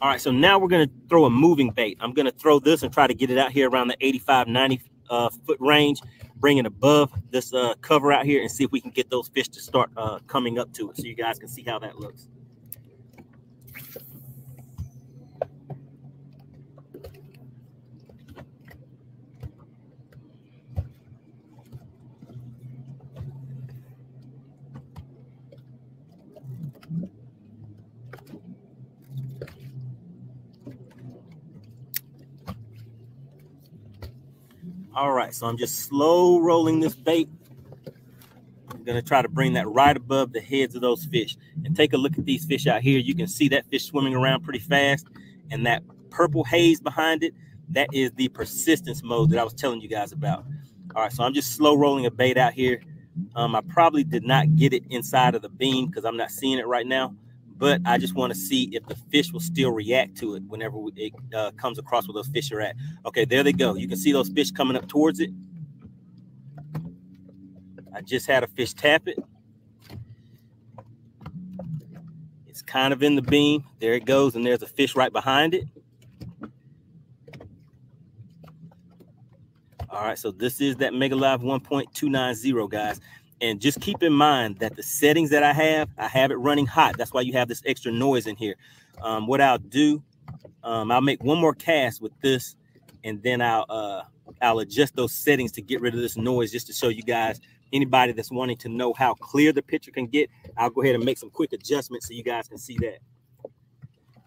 All right, so now we're going to throw a moving bait. I'm going to throw this and try to get it out here around the 85, 90 uh, foot range, bring it above this uh, cover out here and see if we can get those fish to start uh, coming up to it so you guys can see how that looks. All right, so I'm just slow rolling this bait. I'm gonna try to bring that right above the heads of those fish and take a look at these fish out here. You can see that fish swimming around pretty fast and that purple haze behind it, that is the persistence mode that I was telling you guys about. All right, so I'm just slow rolling a bait out here. Um, I probably did not get it inside of the beam because I'm not seeing it right now but I just want to see if the fish will still react to it whenever it uh, comes across where those fish are at. Okay, there they go. You can see those fish coming up towards it. I just had a fish tap it. It's kind of in the beam. There it goes, and there's a fish right behind it. All right, so this is that Mega Live 1.290, guys. And just keep in mind that the settings that I have, I have it running hot. That's why you have this extra noise in here. Um, what I'll do, um, I'll make one more cast with this, and then I'll uh, I'll adjust those settings to get rid of this noise, just to show you guys. Anybody that's wanting to know how clear the picture can get, I'll go ahead and make some quick adjustments so you guys can see that.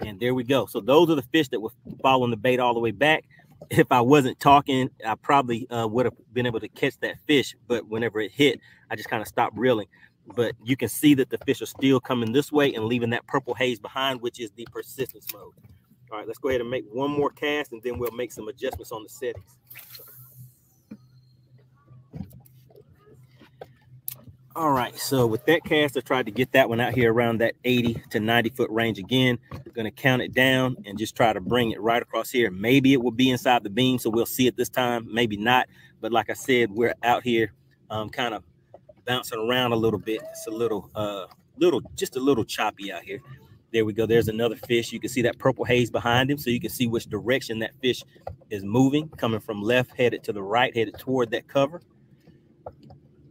And there we go. So those are the fish that were following the bait all the way back. If I wasn't talking, I probably uh, would have been able to catch that fish. But whenever it hit, I just kind of stopped reeling. But you can see that the fish are still coming this way and leaving that purple haze behind, which is the persistence mode. All right, let's go ahead and make one more cast and then we'll make some adjustments on the settings. All right, so with that cast, I tried to get that one out here around that 80 to 90 foot range again. I'm gonna count it down and just try to bring it right across here. Maybe it will be inside the beam, so we'll see it this time, maybe not. But like I said, we're out here um, kind of bouncing around a little bit. It's a little, uh, little, just a little choppy out here. There we go. There's another fish. You can see that purple haze behind him, so you can see which direction that fish is moving, coming from left, headed to the right, headed toward that cover.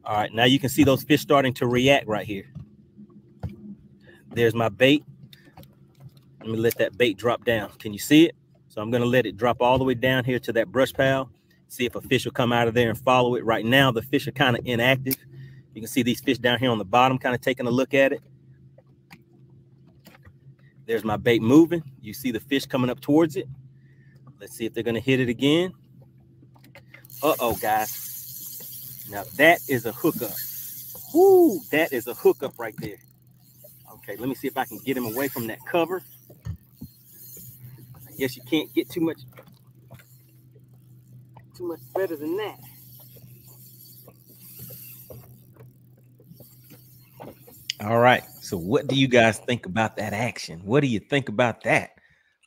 All right, now you can see those fish starting to react right here. There's my bait. Let me let that bait drop down. Can you see it? So I'm going to let it drop all the way down here to that brush pile. See if a fish will come out of there and follow it. Right now, the fish are kind of inactive. You can see these fish down here on the bottom kind of taking a look at it. There's my bait moving. You see the fish coming up towards it. Let's see if they're going to hit it again. Uh-oh, guys. Now that is a hookup. Whoo, that is a hookup right there. Okay, let me see if I can get him away from that cover. I guess you can't get too much too much better than that. All right. So what do you guys think about that action? What do you think about that?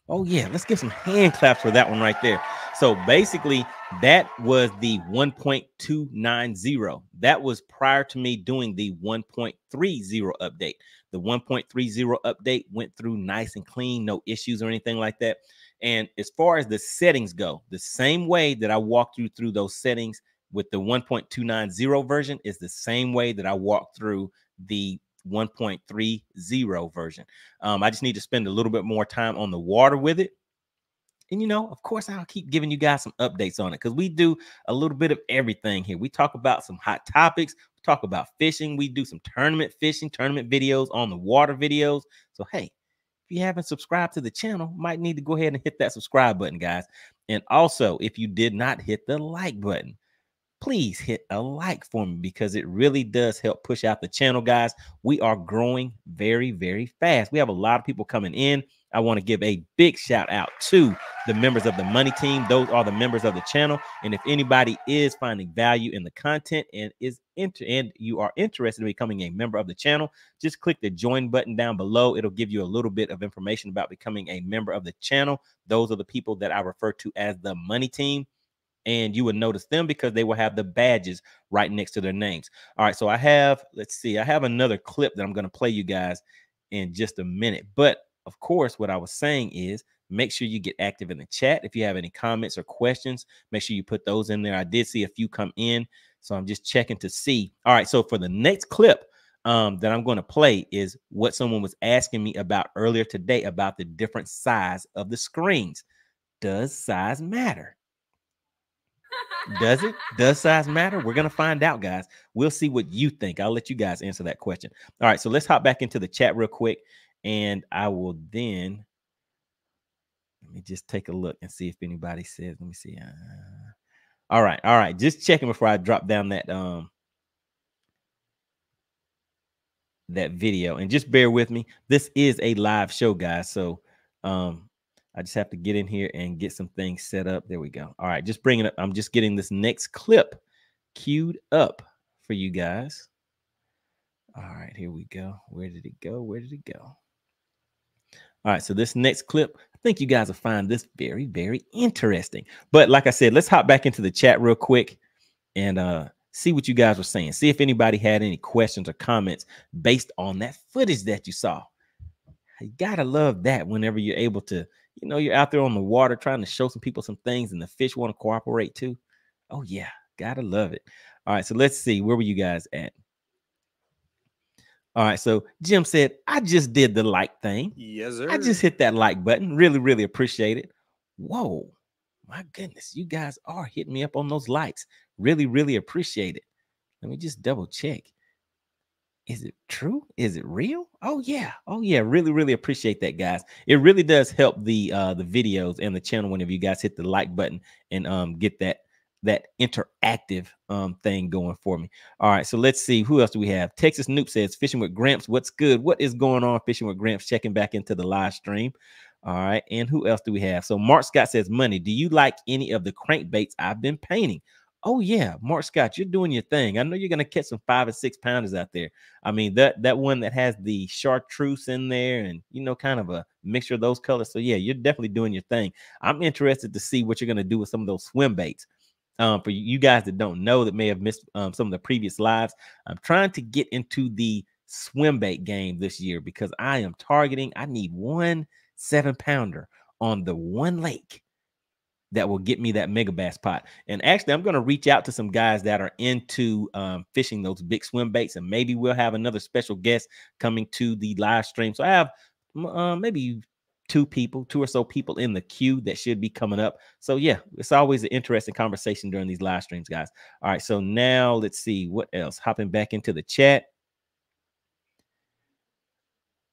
Oh yeah, let's give some hand claps for that one right there. So basically, that was the 1.290. That was prior to me doing the 1.30 update. The 1.30 update went through nice and clean, no issues or anything like that. And as far as the settings go, the same way that I walked you through those settings with the 1.290 version is the same way that I walked through the 1.30 version. Um, I just need to spend a little bit more time on the water with it and you know, of course, I'll keep giving you guys some updates on it because we do a little bit of everything here. We talk about some hot topics, we talk about fishing, we do some tournament fishing, tournament videos on the water videos. So, hey, if you haven't subscribed to the channel, might need to go ahead and hit that subscribe button, guys. And also, if you did not hit the like button, please hit a like for me because it really does help push out the channel, guys. We are growing very, very fast. We have a lot of people coming in. I want to give a big shout out to the members of the money team. Those are the members of the channel. And if anybody is finding value in the content and is inter- and you are interested in becoming a member of the channel, just click the join button down below. It'll give you a little bit of information about becoming a member of the channel. Those are the people that I refer to as the money team. And you would notice them because they will have the badges right next to their names. All right. So I have, let's see, I have another clip that I'm going to play you guys in just a minute. But of course, what I was saying is make sure you get active in the chat. If you have any comments or questions, make sure you put those in there. I did see a few come in, so I'm just checking to see. All right, so for the next clip um, that I'm going to play is what someone was asking me about earlier today about the different size of the screens. Does size matter? Does it? Does size matter? We're going to find out, guys. We'll see what you think. I'll let you guys answer that question. All right, so let's hop back into the chat real quick and I will then let me just take a look and see if anybody says. Let me see. Uh, all right, all right. Just checking before I drop down that um that video and just bear with me. This is a live show, guys. So um I just have to get in here and get some things set up. There we go. All right, just bringing up. I'm just getting this next clip queued up for you guys. All right, here we go. Where did it go? Where did it go? All right, so this next clip, I think you guys will find this very, very interesting. But like I said, let's hop back into the chat real quick and uh, see what you guys were saying. See if anybody had any questions or comments based on that footage that you saw. You gotta love that whenever you're able to, you know, you're out there on the water trying to show some people some things and the fish want to cooperate too. Oh, yeah, gotta love it. All right, so let's see where were you guys at? All right. So Jim said, I just did the like thing. Yes, sir. I just hit that like button. Really, really appreciate it. Whoa. My goodness. You guys are hitting me up on those likes. Really, really appreciate it. Let me just double check. is it true? Is it real? Oh yeah. Oh yeah. Really, really appreciate that, guys. It really does help the uh the videos and the channel whenever you guys hit the like button and um get that that interactive um thing going for me. All right, so let's see who else do we have. Texas Noop says fishing with Gramps. What's good? What is going on? Fishing with Gramps, checking back into the live stream. All right, and who else do we have? So Mark Scott says, Money, do you like any of the crankbaits I've been painting? Oh yeah, Mark Scott, you're doing your thing. I know you're gonna catch some five and six pounders out there. I mean that that one that has the chartreuse in there, and you know, kind of a mixture of those colors. So yeah, you're definitely doing your thing. I'm interested to see what you're gonna do with some of those swim baits. Um, for you guys that don't know that may have missed um, some of the previous lives, I'm trying to get into the swim bait game this year because I am targeting. I need one seven pounder on the one lake that will get me that mega bass pot. And actually, I'm going to reach out to some guys that are into um, fishing those big swim baits, and maybe we'll have another special guest coming to the live stream. So I have uh, maybe two people, two or so people in the queue that should be coming up. So yeah, it's always an interesting conversation during these live streams, guys. All right, so now let's see what else. Hopping back into the chat.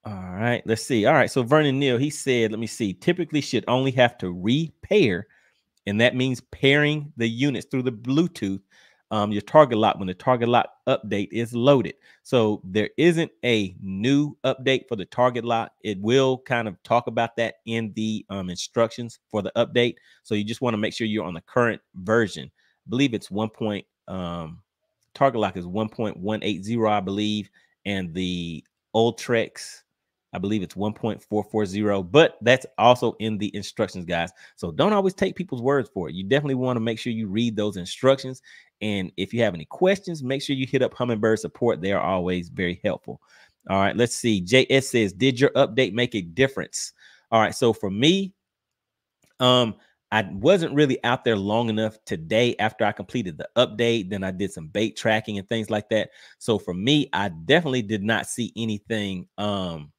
All right, let's see. All right, so Vernon Neal, he said, let me see, typically should only have to repair and that means pairing the units through the Bluetooth. Um, your target lock when the target lock update is loaded. So there isn't a new update for the target lock. It will kind of talk about that in the um, instructions for the update. So you just want to make sure you're on the current version. I believe it's one point um, target lock is 1.180, I believe, and the Ultrex I believe it's 1.440, but that's also in the instructions, guys. So don't always take people's words for it. You definitely want to make sure you read those instructions. And if you have any questions, make sure you hit up Humminbird support. They are always very helpful. All right, let's see. JS says, Did your update make a difference? All right, so for me, um, I wasn't really out there long enough today after I completed the update. Then I did some bait tracking and things like that. So for me, I definitely did not see anything um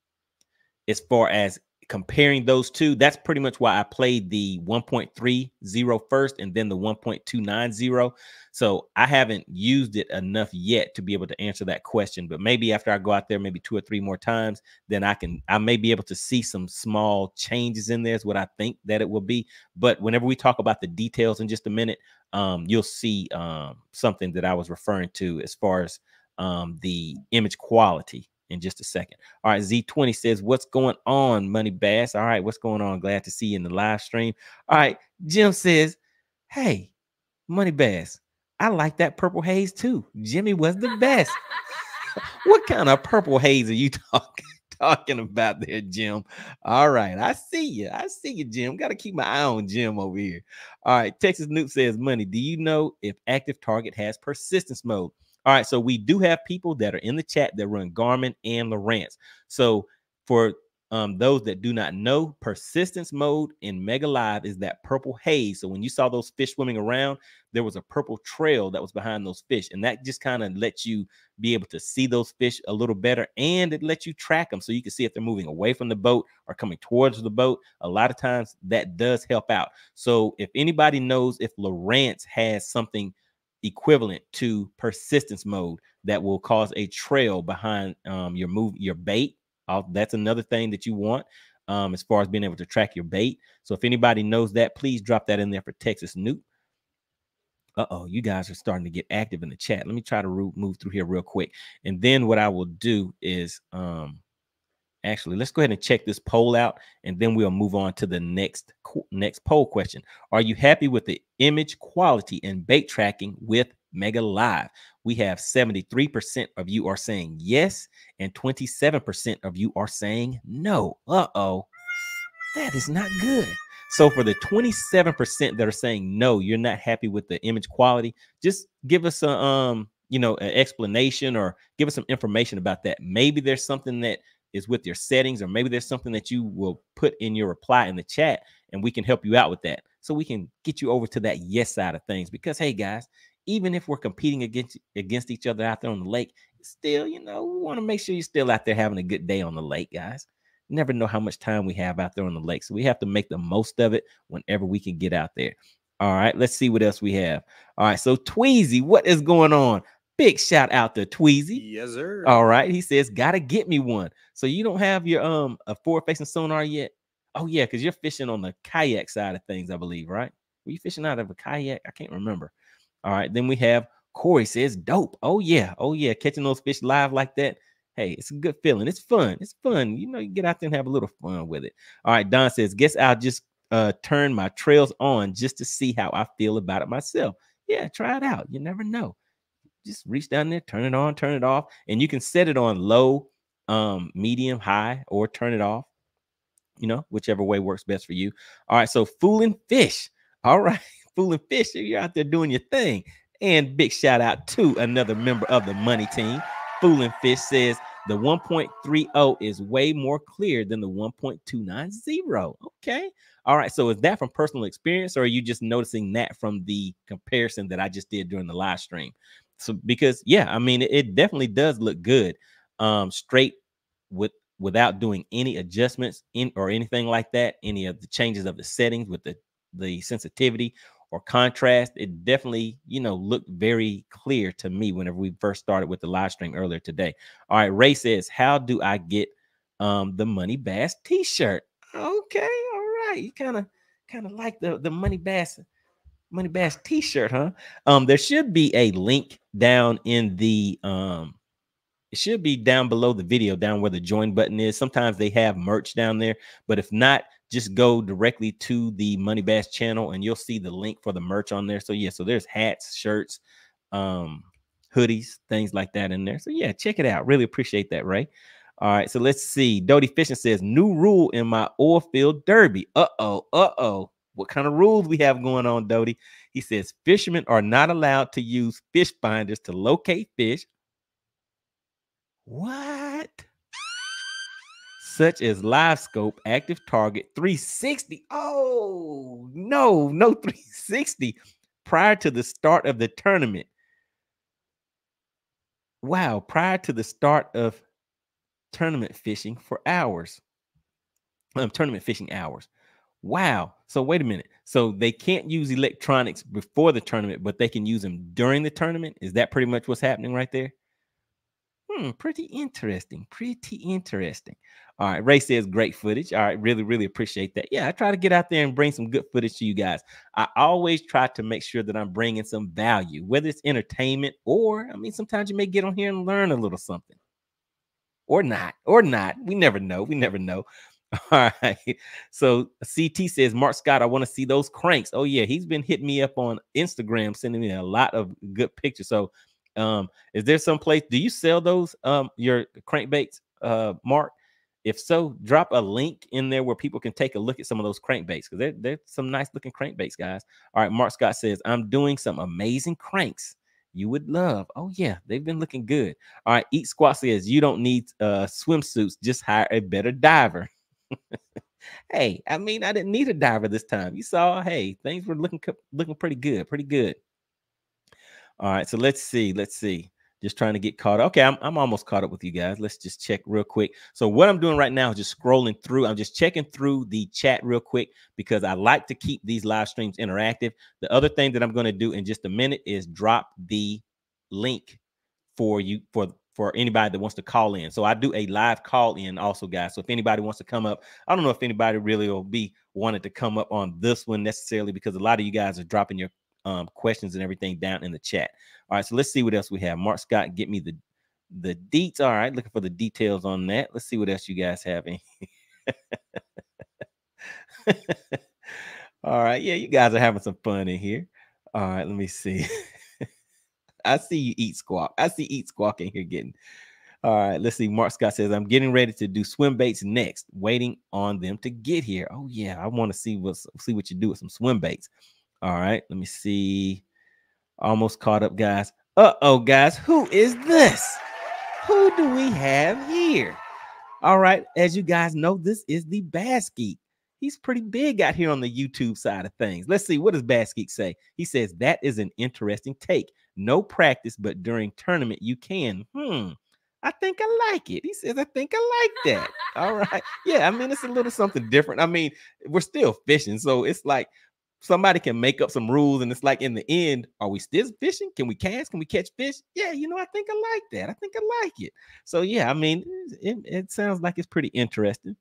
as far as comparing those two, that's pretty much why I played the 1.30 first and then the 1.290. So I haven't used it enough yet to be able to answer that question. But maybe after I go out there, maybe two or three more times, then I can I may be able to see some small changes in there is what I think that it will be. But whenever we talk about the details in just a minute, um, you'll see um, something that I was referring to as far as um, the image quality in just a second. All right, Z20 says, What's going on, Money Bass? All right, what's going on? Glad to see you in the live stream. All right, Jim says, Hey, Money Bass, I like that purple haze too. Jimmy was the best. [laughs] what kind of purple haze are you [laughs] talking? talking about there, Jim. All right. I see you. I see you, Jim. Got to keep my eye on Jim over here. All right. Texas Nuke says, Money, do you know if Active Target has persistence mode? All right, so we do have people that are in the chat that run Garmin and Lowrance. So for um, those that do not know, persistence mode in Mega Live is that purple haze. So when you saw those fish swimming around, there was a purple trail that was behind those fish, and that just kind of lets you be able to see those fish a little better, and it lets you track them so you can see if they're moving away from the boat or coming towards the boat. A lot of times that does help out. So if anybody knows if Lowrance has something equivalent to persistence mode that will cause a trail behind um, your move your bait. Uh, that's another thing that you want um, as far as being able to track your bait. So if anybody knows that, please drop that in there for Texas Newt. Uh-oh, you guys are starting to get active in the chat. Let me try to move through here real quick. And then what I will do is um actually let's go ahead and check this poll out and then we'll move on to the next next poll question. Are you happy with the image quality and bait tracking with mega live? We have 73% of you are saying yes and 27% of you are saying no. Uh-oh. That is not good. So for the 27% that are saying no you're not happy with the image quality just give us a um you know an explanation or give us some information about that. Maybe there's something that is with your settings, or maybe there's something that you will put in your reply in the chat, and we can help you out with that. So we can get you over to that yes side of things. Because hey, guys, even if we're competing against against each other out there on the lake, still, you know, we want to make sure you're still out there having a good day on the lake, guys. never know how much time we have out there on the lake, so we have to make the most of it whenever we can get out there. All right, let's see what else we have. All right, so Tweezy, what is going on? Big shout out to Tweezy. Yes, sir. All right. He says, gotta get me one. So you don't have your um a forward facing sonar yet? Oh, yeah, because you're fishing on the kayak side of things, I believe, right? Were you fishing out of a kayak? I can't remember. All right. Then we have Corey says, dope. Oh, yeah. Oh, yeah. Catching those fish live like that. Hey, it's a good feeling. It's fun. It's fun. You know, you get out there and have a little fun with it. All right. Don says, guess I'll just uh turn my trails on just to see how I feel about it myself. Yeah, try it out. You never know. Just reach down there, turn it on, turn it off, and you can set it on low, um, medium, high, or turn it off. You know, whichever way works best for you. All right, so fooling fish. [laughs] All right, fooling fish. You're out there doing your thing. And big shout out to another member of the money team. Fooling Fish says the 1.30 is way more clear than the 1.290. Okay. All right. So is that from personal experience, or are you just noticing that from the comparison that I just did during the live stream? So because yeah, I mean it, it definitely does look good. Um, straight with without doing any adjustments in or anything like that, any of the changes of the settings with the the sensitivity or contrast, it definitely, you know, looked very clear to me whenever we first started with the live stream earlier today. All right, Ray says, How do I get um the money bass t-shirt? Okay, all right. You kind of kind of like the the money bass money bass t-shirt, huh? Um, there should be a link down in the um it should be down below the video, down where the join button is. Sometimes they have merch down there, but if not, just go directly to the Money Bass channel and you'll see the link for the merch on there. So yeah, so there's hats, shirts, um, hoodies, things like that in there. So yeah, check it out. Really appreciate that, Ray. All right, so let's see. Doty Fishing says new rule in my oil field derby. Uh-oh, uh-oh. What kind of rules we have going on, Doty? He says fishermen are not allowed to use fish finders to locate fish. What? such as live scope, active target, 360. Oh, no, no [laughs] 360 prior to the start of the tournament. Wow, prior to the start of tournament fishing for hours. Um, tournament fishing hours. Wow. So wait a minute. So they can't use electronics before the tournament, but they can use them during the tournament. Is that pretty much what's happening right there? Hmm, pretty interesting. Pretty interesting. All right. Ray says great footage. All right. Really, really appreciate that. Yeah, I try to get out there and bring some good footage to you guys. I always try to make sure that I'm bringing some value, whether it's entertainment or, I mean, sometimes you may get on here and learn a little something or not, or not. We never know. We never know. [laughs] All right. So CT says, Mark Scott, I want to see those cranks. Oh, yeah. He's been hitting me up on Instagram, sending me a lot of good pictures. So um, is there some place? Do you sell those um your crankbaits, uh, Mark? If so, drop a link in there where people can take a look at some of those crankbaits because they're, they're some nice looking crankbaits, guys. All right, Mark Scott says, I'm doing some amazing cranks you would love. Oh, yeah, they've been looking good. All right, Eat Squat says, You don't need uh, swimsuits, just hire a better diver. Hey, I mean, I didn't need a diver this time. You saw, hey, things were looking looking pretty good, pretty good. All right, so let's see. Let's see. Just trying to get caught up. Okay, I'm, I'm almost caught up with you guys. Let's just check real quick. So, what I'm doing right now is just scrolling through. I'm just checking through the chat real quick because I like to keep these live streams interactive. The other thing that I'm going to do in just a minute is drop the link for you for for anybody that wants to call in. So I do a live call in also, guys. So if anybody wants to come up, I don't know if anybody really will be wanted to come up on this one necessarily because a lot of you guys are dropping your um, questions and everything down in the chat. All right, so let's see what else we have. Mark Scott, get me the the deets. All right, looking for the details on that. Let's see what else you guys have in. [laughs] All right, yeah, you guys are having some fun in here. All right, let me see. [laughs] I see you eat squawk. I see eat squawk in here getting. All right, let's see. Mark Scott says, I'm getting ready to do swim baits next, waiting on them to get here. Oh, yeah. I want to see what see what you do with some swim baits. All right, let me see. Almost caught up, guys. Uh oh, guys, who is this? Who do we have here? All right, as you guys know, this is the Bass Geek. He's pretty big out here on the YouTube side of things. Let's see, what does Bass Geek say? He says, That is an interesting take. No practice, but during tournament, you can. Hmm. I think I like it. He says, I think I like that. All right. Yeah, I mean, it's a little something different. I mean, we're still fishing. So it's like somebody can make up some rules and it's like in the end, are we still fishing? Can we cast? Can we catch fish? Yeah, you know, I think I like that. I think I like it. So yeah, I mean, it, it sounds like it's pretty interesting.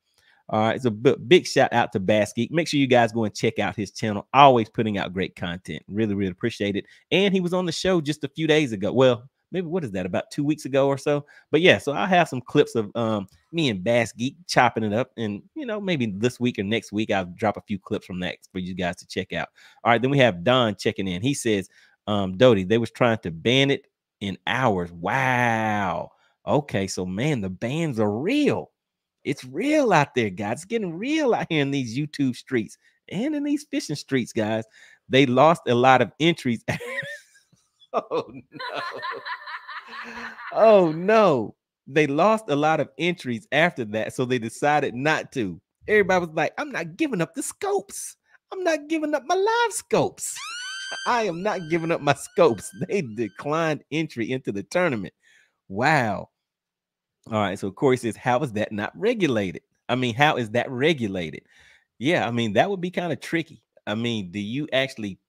All right, it's a b- big shout out to Bass Geek. Make sure you guys go and check out his channel. Always putting out great content. Really, really appreciate it. And he was on the show just a few days ago. Well, maybe what is that about two weeks ago or so but yeah so i have some clips of um me and bass geek chopping it up and you know maybe this week or next week i'll drop a few clips from that for you guys to check out all right then we have don checking in he says um Doty, they was trying to ban it in hours wow okay so man the bans are real it's real out there guys it's getting real out here in these youtube streets and in these fishing streets guys they lost a lot of entries [laughs] oh no. oh no. They lost a lot of entries after that, so they decided not to. Everybody was like, I'm not giving up the scopes. I'm not giving up my live scopes. [laughs] I am not giving up my scopes. They declined entry into the tournament. Wow. All right. So Corey says, How is that not regulated? I mean, how is that regulated? Yeah, I mean, that would be kind of tricky. I mean, do you actually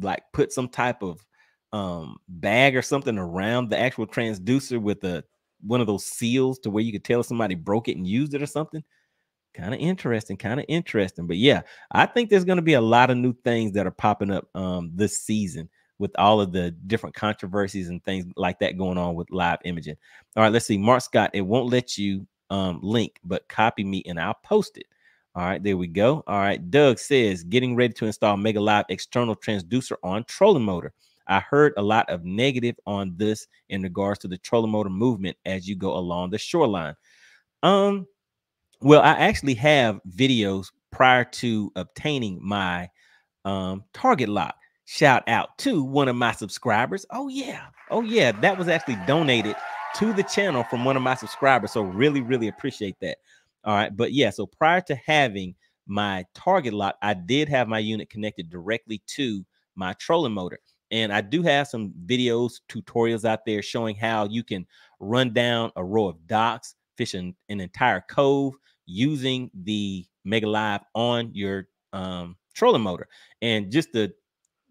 like put some type of um bag or something around the actual transducer with a one of those seals to where you could tell somebody broke it and used it or something kind of interesting kind of interesting but yeah i think there's going to be a lot of new things that are popping up um this season with all of the different controversies and things like that going on with live imaging all right let's see mark scott it won't let you um link but copy me and i'll post it all right there we go all right doug says getting ready to install mega live external transducer on trolling motor I heard a lot of negative on this in regards to the trolling motor movement as you go along the shoreline. Um, well, I actually have videos prior to obtaining my um target lock. Shout out to one of my subscribers. Oh, yeah. Oh, yeah. That was actually donated to the channel from one of my subscribers. So, really, really appreciate that. All right. But yeah, so prior to having my target lock, I did have my unit connected directly to my trolling motor. And I do have some videos, tutorials out there showing how you can run down a row of docks, fishing an entire cove using the Mega Live on your um, trolling motor. And just the,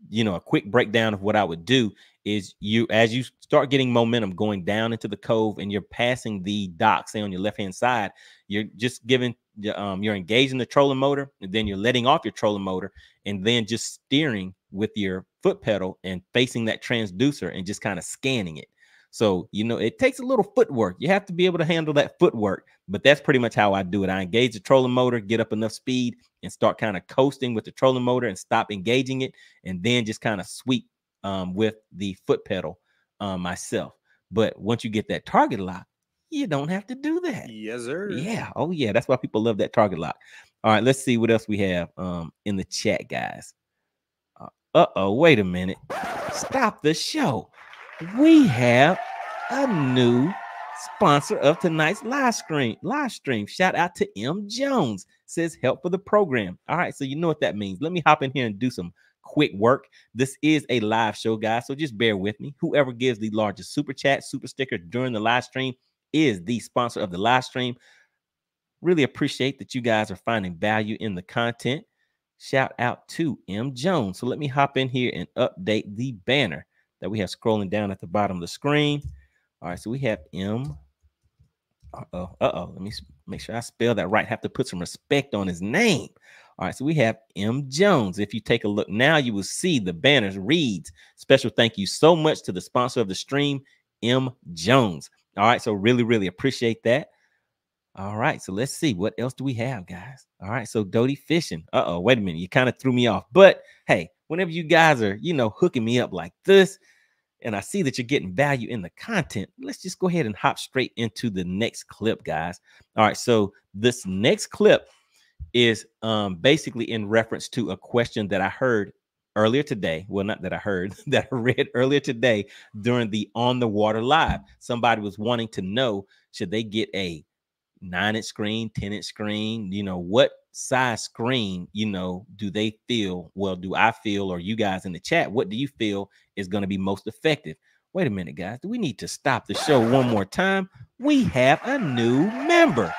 you know, a quick breakdown of what I would do is you, as you start getting momentum going down into the cove and you're passing the dock, say on your left hand side, you're just giving, um, you're engaging the trolling motor and then you're letting off your trolling motor and then just steering with your foot pedal and facing that transducer and just kind of scanning it. So, you know, it takes a little footwork. You have to be able to handle that footwork, but that's pretty much how I do it. I engage the trolling motor, get up enough speed, and start kind of coasting with the trolling motor and stop engaging it, and then just kind of sweep um, with the foot pedal um, myself. But once you get that target lock, you don't have to do that. Yes, sir. Yeah. Oh, yeah. That's why people love that target lock. All right. Let's see what else we have um, in the chat, guys. Uh oh, wait a minute. Stop the show. We have a new sponsor of tonight's live stream. Live stream. Shout out to M Jones. Says help for the program. All right, so you know what that means. Let me hop in here and do some quick work. This is a live show, guys. So just bear with me. Whoever gives the largest super chat, super sticker during the live stream is the sponsor of the live stream. Really appreciate that you guys are finding value in the content. Shout out to M. Jones. So let me hop in here and update the banner that we have scrolling down at the bottom of the screen. All right, so we have M. Uh-oh, uh-oh. Let me make sure I spell that right. Have to put some respect on his name. All right, so we have M. Jones. If you take a look now, you will see the banners reads special thank you so much to the sponsor of the stream, M. Jones. All right, so really, really appreciate that. All right, so let's see what else do we have, guys. All right, so Doty fishing. Uh oh, wait a minute, you kind of threw me off. But hey, whenever you guys are, you know, hooking me up like this, and I see that you're getting value in the content, let's just go ahead and hop straight into the next clip, guys. All right, so this next clip is um basically in reference to a question that I heard earlier today. Well, not that I heard, [laughs] that I read earlier today during the on the water live. Somebody was wanting to know should they get a nine inch screen, 10 inch screen, you know, what size screen, you know, do they feel? Well, do I feel, or you guys in the chat, what do you feel is going to be most effective? Wait a minute, guys. Do we need to stop the show one more time? We have a new member.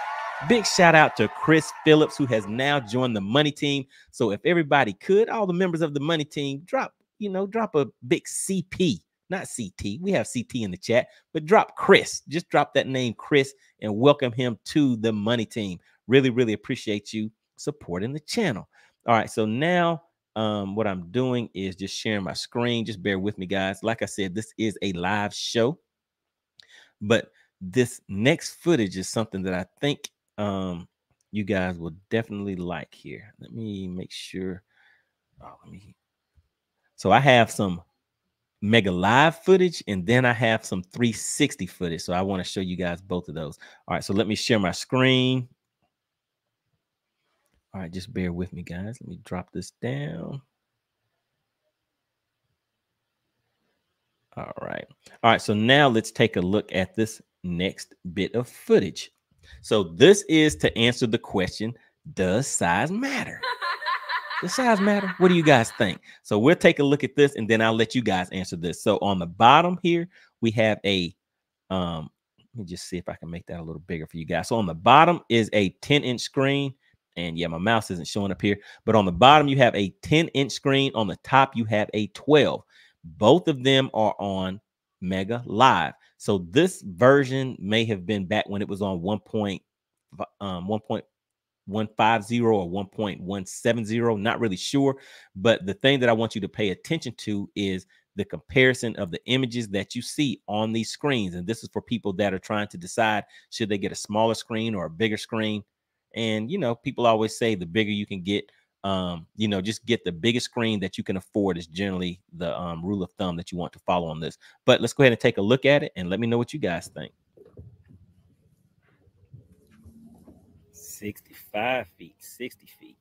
Big shout out to Chris Phillips, who has now joined the money team. So if everybody could, all the members of the money team, drop, you know, drop a big CP, not CT. We have CT in the chat, but drop Chris. Just drop that name, Chris, and welcome him to the money team. Really, really appreciate you supporting the channel. All right, so now um, what I'm doing is just sharing my screen. Just bear with me, guys. Like I said, this is a live show, but this next footage is something that I think um, you guys will definitely like here. Let me make sure. Oh, let me. So I have some mega live footage and then I have some 360 footage. So I want to show you guys both of those. All right, so let me share my screen. All right, just bear with me, guys. Let me drop this down. All right. All right. So now let's take a look at this next bit of footage. So this is to answer the question, does size matter? Does size matter? What do you guys think? So we'll take a look at this and then I'll let you guys answer this. So on the bottom here, we have a um let me just see if I can make that a little bigger for you guys. So on the bottom is a 10 inch screen and yeah, my mouse isn't showing up here, but on the bottom, you have a 10 inch screen. On the top, you have a 12. Both of them are on Mega Live. So this version may have been back when it was on 1. Point, um, 1.150 or 1.170, not really sure. But the thing that I want you to pay attention to is the comparison of the images that you see on these screens. And this is for people that are trying to decide should they get a smaller screen or a bigger screen. And you know, people always say the bigger you can get, um, you know, just get the biggest screen that you can afford is generally the um, rule of thumb that you want to follow on this. But let's go ahead and take a look at it and let me know what you guys think. 65 feet, 60 feet.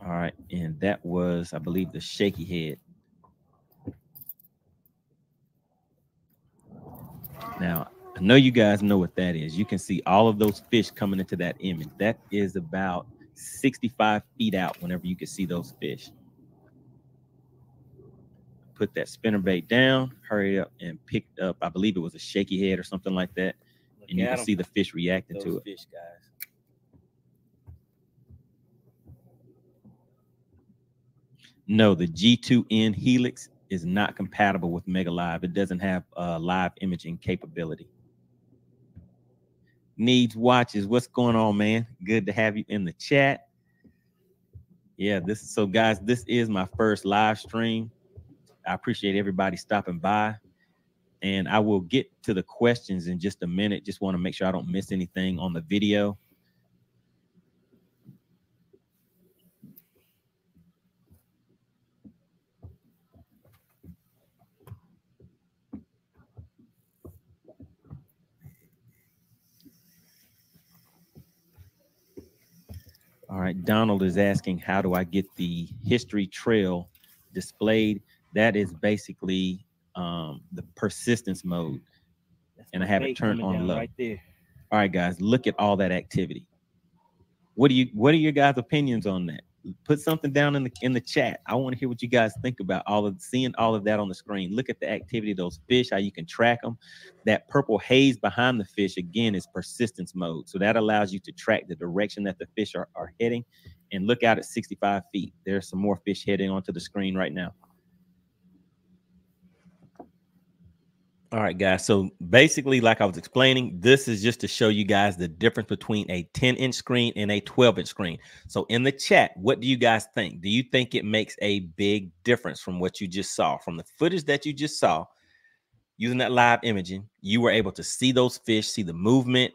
All right, and that was, I believe, the shaky head. Now, know you guys know what that is. You can see all of those fish coming into that image. That is about 65 feet out whenever you can see those fish. Put that spinner bait down, hurry up and pick up. I believe it was a shaky head or something like that. Look and you can them. see the fish reacting those to it. Fish, guys. No, the G2N Helix is not compatible with Mega Live. It doesn't have uh, live imaging capability needs watches. What's going on, man? Good to have you in the chat. Yeah, this is so guys, this is my first live stream. I appreciate everybody stopping by. And I will get to the questions in just a minute. Just want to make sure I don't miss anything on the video. All right, Donald is asking, how do I get the history trail displayed? That is basically um, the persistence mode. That's and I have it turned on low. Right there. All right, guys, look at all that activity. What do you what are your guys' opinions on that? Put something down in the in the chat. I want to hear what you guys think about all of seeing all of that on the screen. Look at the activity of those fish, how you can track them. That purple haze behind the fish again is persistence mode. So that allows you to track the direction that the fish are, are heading and look out at 65 feet. There's some more fish heading onto the screen right now. All right, guys. So basically, like I was explaining, this is just to show you guys the difference between a 10 inch screen and a 12 inch screen. So in the chat, what do you guys think? Do you think it makes a big difference from what you just saw? From the footage that you just saw using that live imaging, you were able to see those fish, see the movement.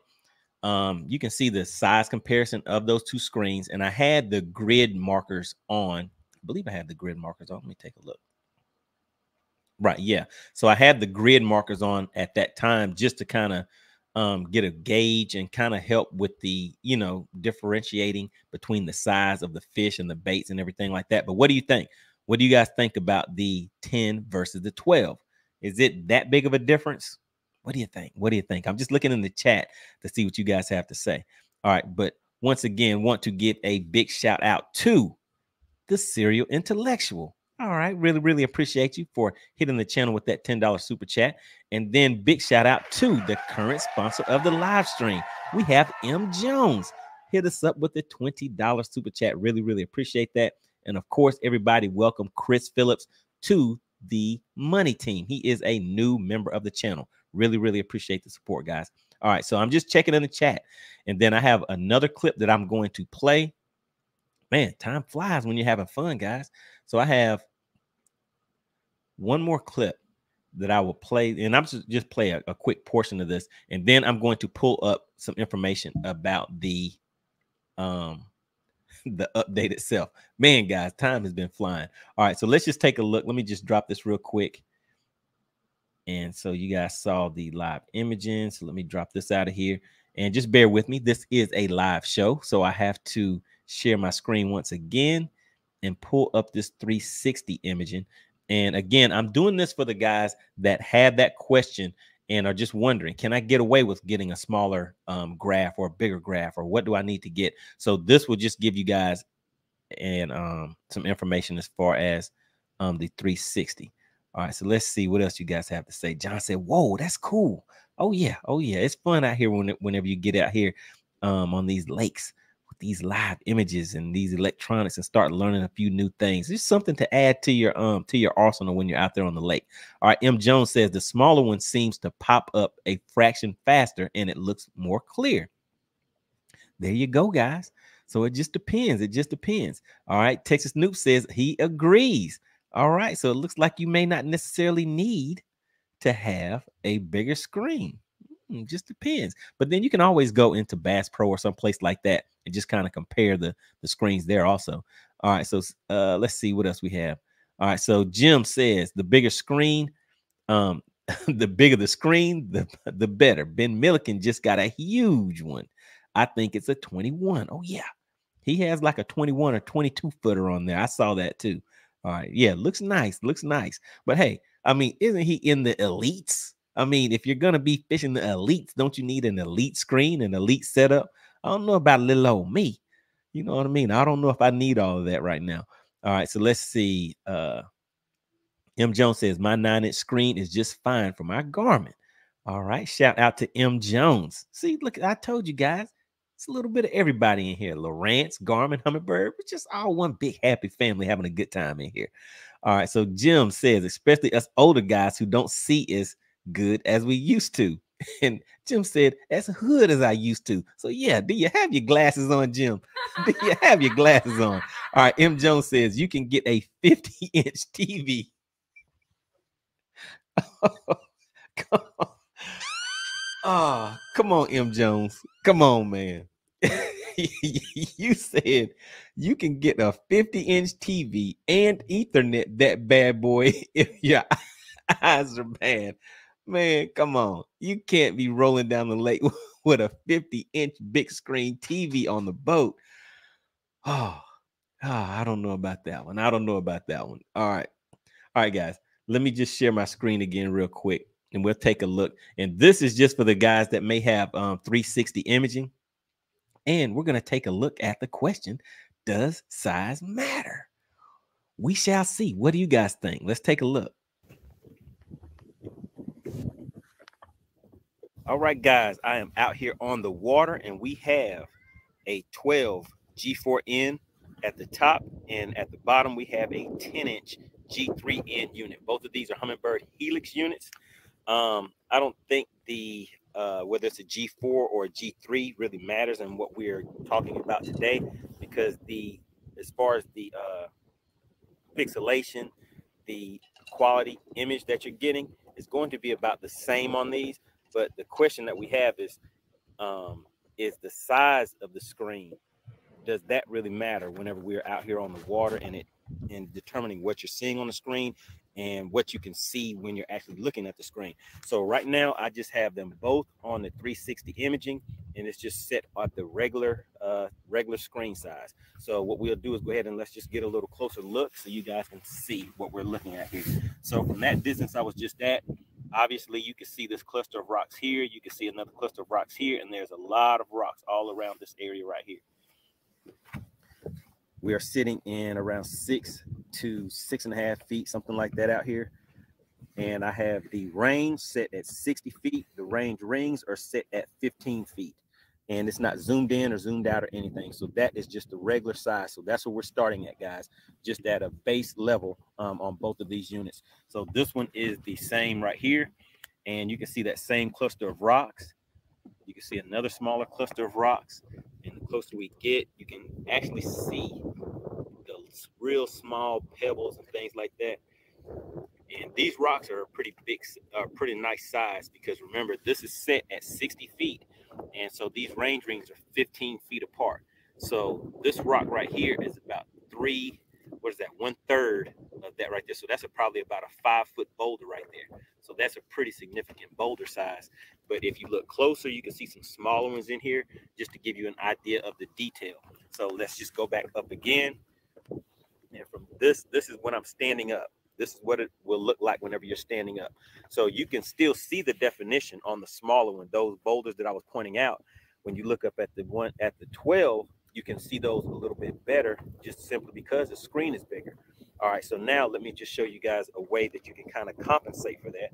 Um, you can see the size comparison of those two screens. And I had the grid markers on. I believe I had the grid markers on. Let me take a look. Right. Yeah. So I had the grid markers on at that time just to kind of um, get a gauge and kind of help with the, you know, differentiating between the size of the fish and the baits and everything like that. But what do you think? What do you guys think about the 10 versus the 12? Is it that big of a difference? What do you think? What do you think? I'm just looking in the chat to see what you guys have to say. All right. But once again, want to give a big shout out to the serial intellectual. All right. Really, really appreciate you for hitting the channel with that $10 super chat. And then big shout out to the current sponsor of the live stream, we have M. Jones. Hit us up with the $20 super chat. Really, really appreciate that. And of course, everybody, welcome Chris Phillips to the money team. He is a new member of the channel. Really, really appreciate the support, guys. All right, so I'm just checking in the chat. And then I have another clip that I'm going to play. Man, time flies when you're having fun, guys. So I have one more clip that I will play, and I'm just just play a, a, quick portion of this, and then I'm going to pull up some information about the um [laughs] the update itself. Man, guys, time has been flying. All right, so let's just take a look. Let me just drop this real quick. And so you guys saw the live imaging. So let me drop this out of here and just bear with me. This is a live show, so I have to share my screen once again and pull up this 360 imaging. And again, I'm doing this for the guys that have that question and are just wondering, can I get away with getting a smaller um, graph or a bigger graph, or what do I need to get? So this will just give you guys and um, some information as far as um, the 360. All right, so let's see what else you guys have to say. John said, "Whoa, that's cool. Oh yeah, oh yeah, it's fun out here when, whenever you get out here um, on these lakes these live images and these electronics and start learning a few new things. It's something to add to your um to your arsenal when you're out there on the lake. All right, M. Jones says the smaller one seems to pop up a fraction faster and it looks more clear. There you go, guys. So it just depends. It just depends. All right. Texas Noob says he agrees. All right. So it looks like you may not necessarily need to have a bigger screen. It hmm, just depends. But then you can always go into Bass Pro or someplace like that and just kind of compare the the screens there also. All right, so uh, let's see what else we have. All right, so Jim says the bigger screen, um, [laughs] the bigger the screen, the the better. Ben Milliken just got a huge one. I think it's a 21. Oh yeah, he has like a 21 or 22 footer on there. I saw that too. All right, yeah, looks nice, looks nice. But hey, I mean, isn't he in the elites? I mean, if you're gonna be fishing the elites, don't you need an elite screen, an elite setup? I don't know about little old me. You know what I mean? I don't know if I need all of that right now. All right, so let's see. Uh M. Jones says my nine inch screen is just fine for my Garmin. All right, shout out to M. Jones. See, look, I told you guys, it's a little bit of everybody in here. Lowrance, Garmin, Humminbird, We're just all one big happy family having a good time in here. All right, so Jim says, especially us older guys who don't see as good as we used to. [laughs] And Jim said, as hood as I used to. So yeah, do you have your glasses on, Jim? [laughs] do you have your glasses on? All right, M. Jones says you can get a 50 inch TV. [laughs] come on. Oh, come on, M. Jones. Come on, man. you said you can get a 50 inch TV and Ethernet that bad boy if your eyes are bad. Man, come on. You can't be rolling down the lake [laughs] with a 50 inch big screen TV on the boat. Oh, [sighs] oh, I don't know about that one. I don't know about that one. All right. All right, guys. Let me just share my screen again real quick and we'll take a look. And this is just for the guys that may have um, 360 imaging. And we're going to take a look at the question Does size matter? We shall see. What do you guys think? Let's take a look. All right, guys, I am out here on the water and we have a 12 G4N at the top, and at the bottom, we have a 10 inch G3N unit. Both of these are Humminbird Helix units. Um, I don't think the uh, whether it's a G4 or a G3 really matters in what we're talking about today because the as far as the uh, pixelation, the quality image that you're getting is going to be about the same on these. But the question that we have is, um, is the size of the screen. Does that really matter whenever we're out here on the water and it and determining what you're seeing on the screen and what you can see when you're actually looking at the screen. So right now I just have them both on the 360 imaging and it's just set at the regular uh, regular screen size. So what we'll do is go ahead and let's just get a little closer look so you guys can see what we're looking at here. So from that distance I was just at, Obviously, you can see this cluster of rocks here. You can see another cluster of rocks here, and there's a lot of rocks all around this area right here. We are sitting in around six to six and a half feet, something like that out here. And I have the range set at 60 feet. The range rings are set at 15 feet. And it's not zoomed in or zoomed out or anything. So that is just the regular size. So that's what we're starting at, guys, just at a base level um, on both of these units. So this one is the same right here. And you can see that same cluster of rocks. You can see another smaller cluster of rocks. And the closer we get, you can actually see the real small pebbles and things like that. And these rocks are a pretty big, are pretty nice size because remember, this is set at 60 feet. And so these range rings are 15 feet apart. So this rock right here is about three, what is that, one third of that right there. So that's a, probably about a five foot boulder right there. So that's a pretty significant boulder size. But if you look closer, you can see some smaller ones in here just to give you an idea of the detail. So let's just go back up again. And from this, this is when I'm standing up. This is what it will look like whenever you're standing up. So you can still see the definition on the smaller one, those boulders that I was pointing out. When you look up at the one at the 12, you can see those a little bit better just simply because the screen is bigger. All right, so now let me just show you guys a way that you can kind of compensate for that.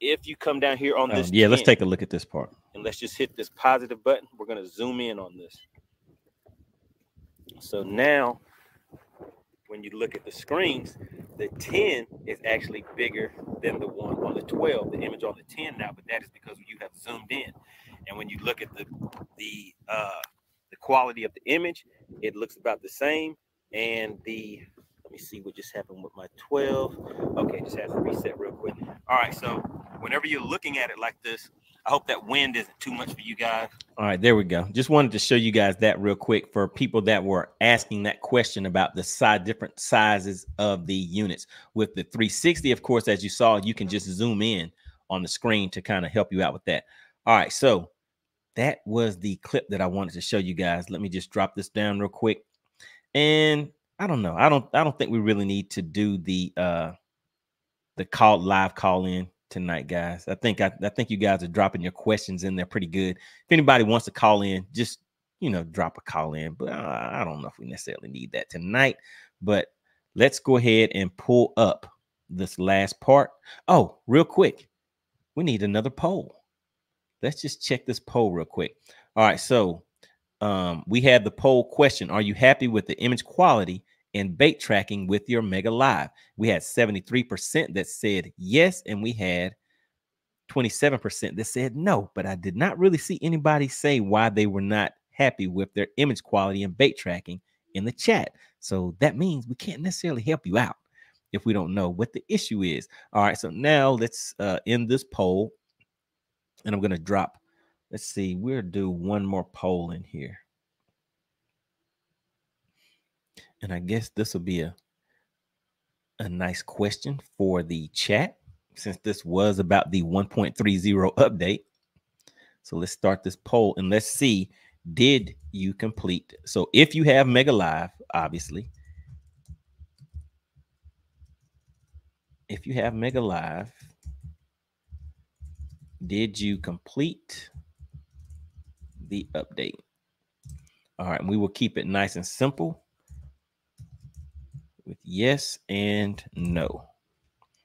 If you come down here on oh, this, yeah, 10, let's take a look at this part. And let's just hit this positive button. We're going to zoom in on this. So now when you look at the screens, the 10 is actually bigger than the one on the 12, the image on the 10 now, but that is because you have zoomed in. And when you look at the the uh, the quality of the image, it looks about the same. And the let me see what just happened with my 12. Okay, just has to reset real quick. All right, so whenever you're looking at it like this, I hope that wind isn't too much for you guys. All right, there we go. Just wanted to show you guys that real quick for people that were asking that question about the size, different sizes of the units. With the 360, of course, as you saw, you can just zoom in on the screen to kind of help you out with that. All right, so that was the clip that I wanted to show you guys. Let me just drop this down real quick. And I don't know. I don't I don't think we really need to do the uh the call live call in tonight, guys. I think I, I think you guys are dropping your questions in there pretty good. If anybody wants to call in, just you know, drop a call in. But uh, I don't know if we necessarily need that tonight. But let's go ahead and pull up this last part. Oh, real quick, we need another poll. Let's just check this poll real quick. All right, so um, we have the poll question: Are you happy with the image quality and bait tracking with your Mega Live. We had 73% that said yes, and we had 27% that said no. But I did not really see anybody say why they were not happy with their image quality and bait tracking in the chat. So that means we can't necessarily help you out if we don't know what the issue is. All right, so now let's uh, end this poll, and I'm going to drop. Let's see, we'll do one more poll in here. And I guess this will be a a nice question for the chat since this was about the 1.30 update. So let's start this poll and let's see did you complete? So if you have Mega Live, obviously, if you have Mega Live, did you complete the update? All right, we will keep it nice and simple with yes and no.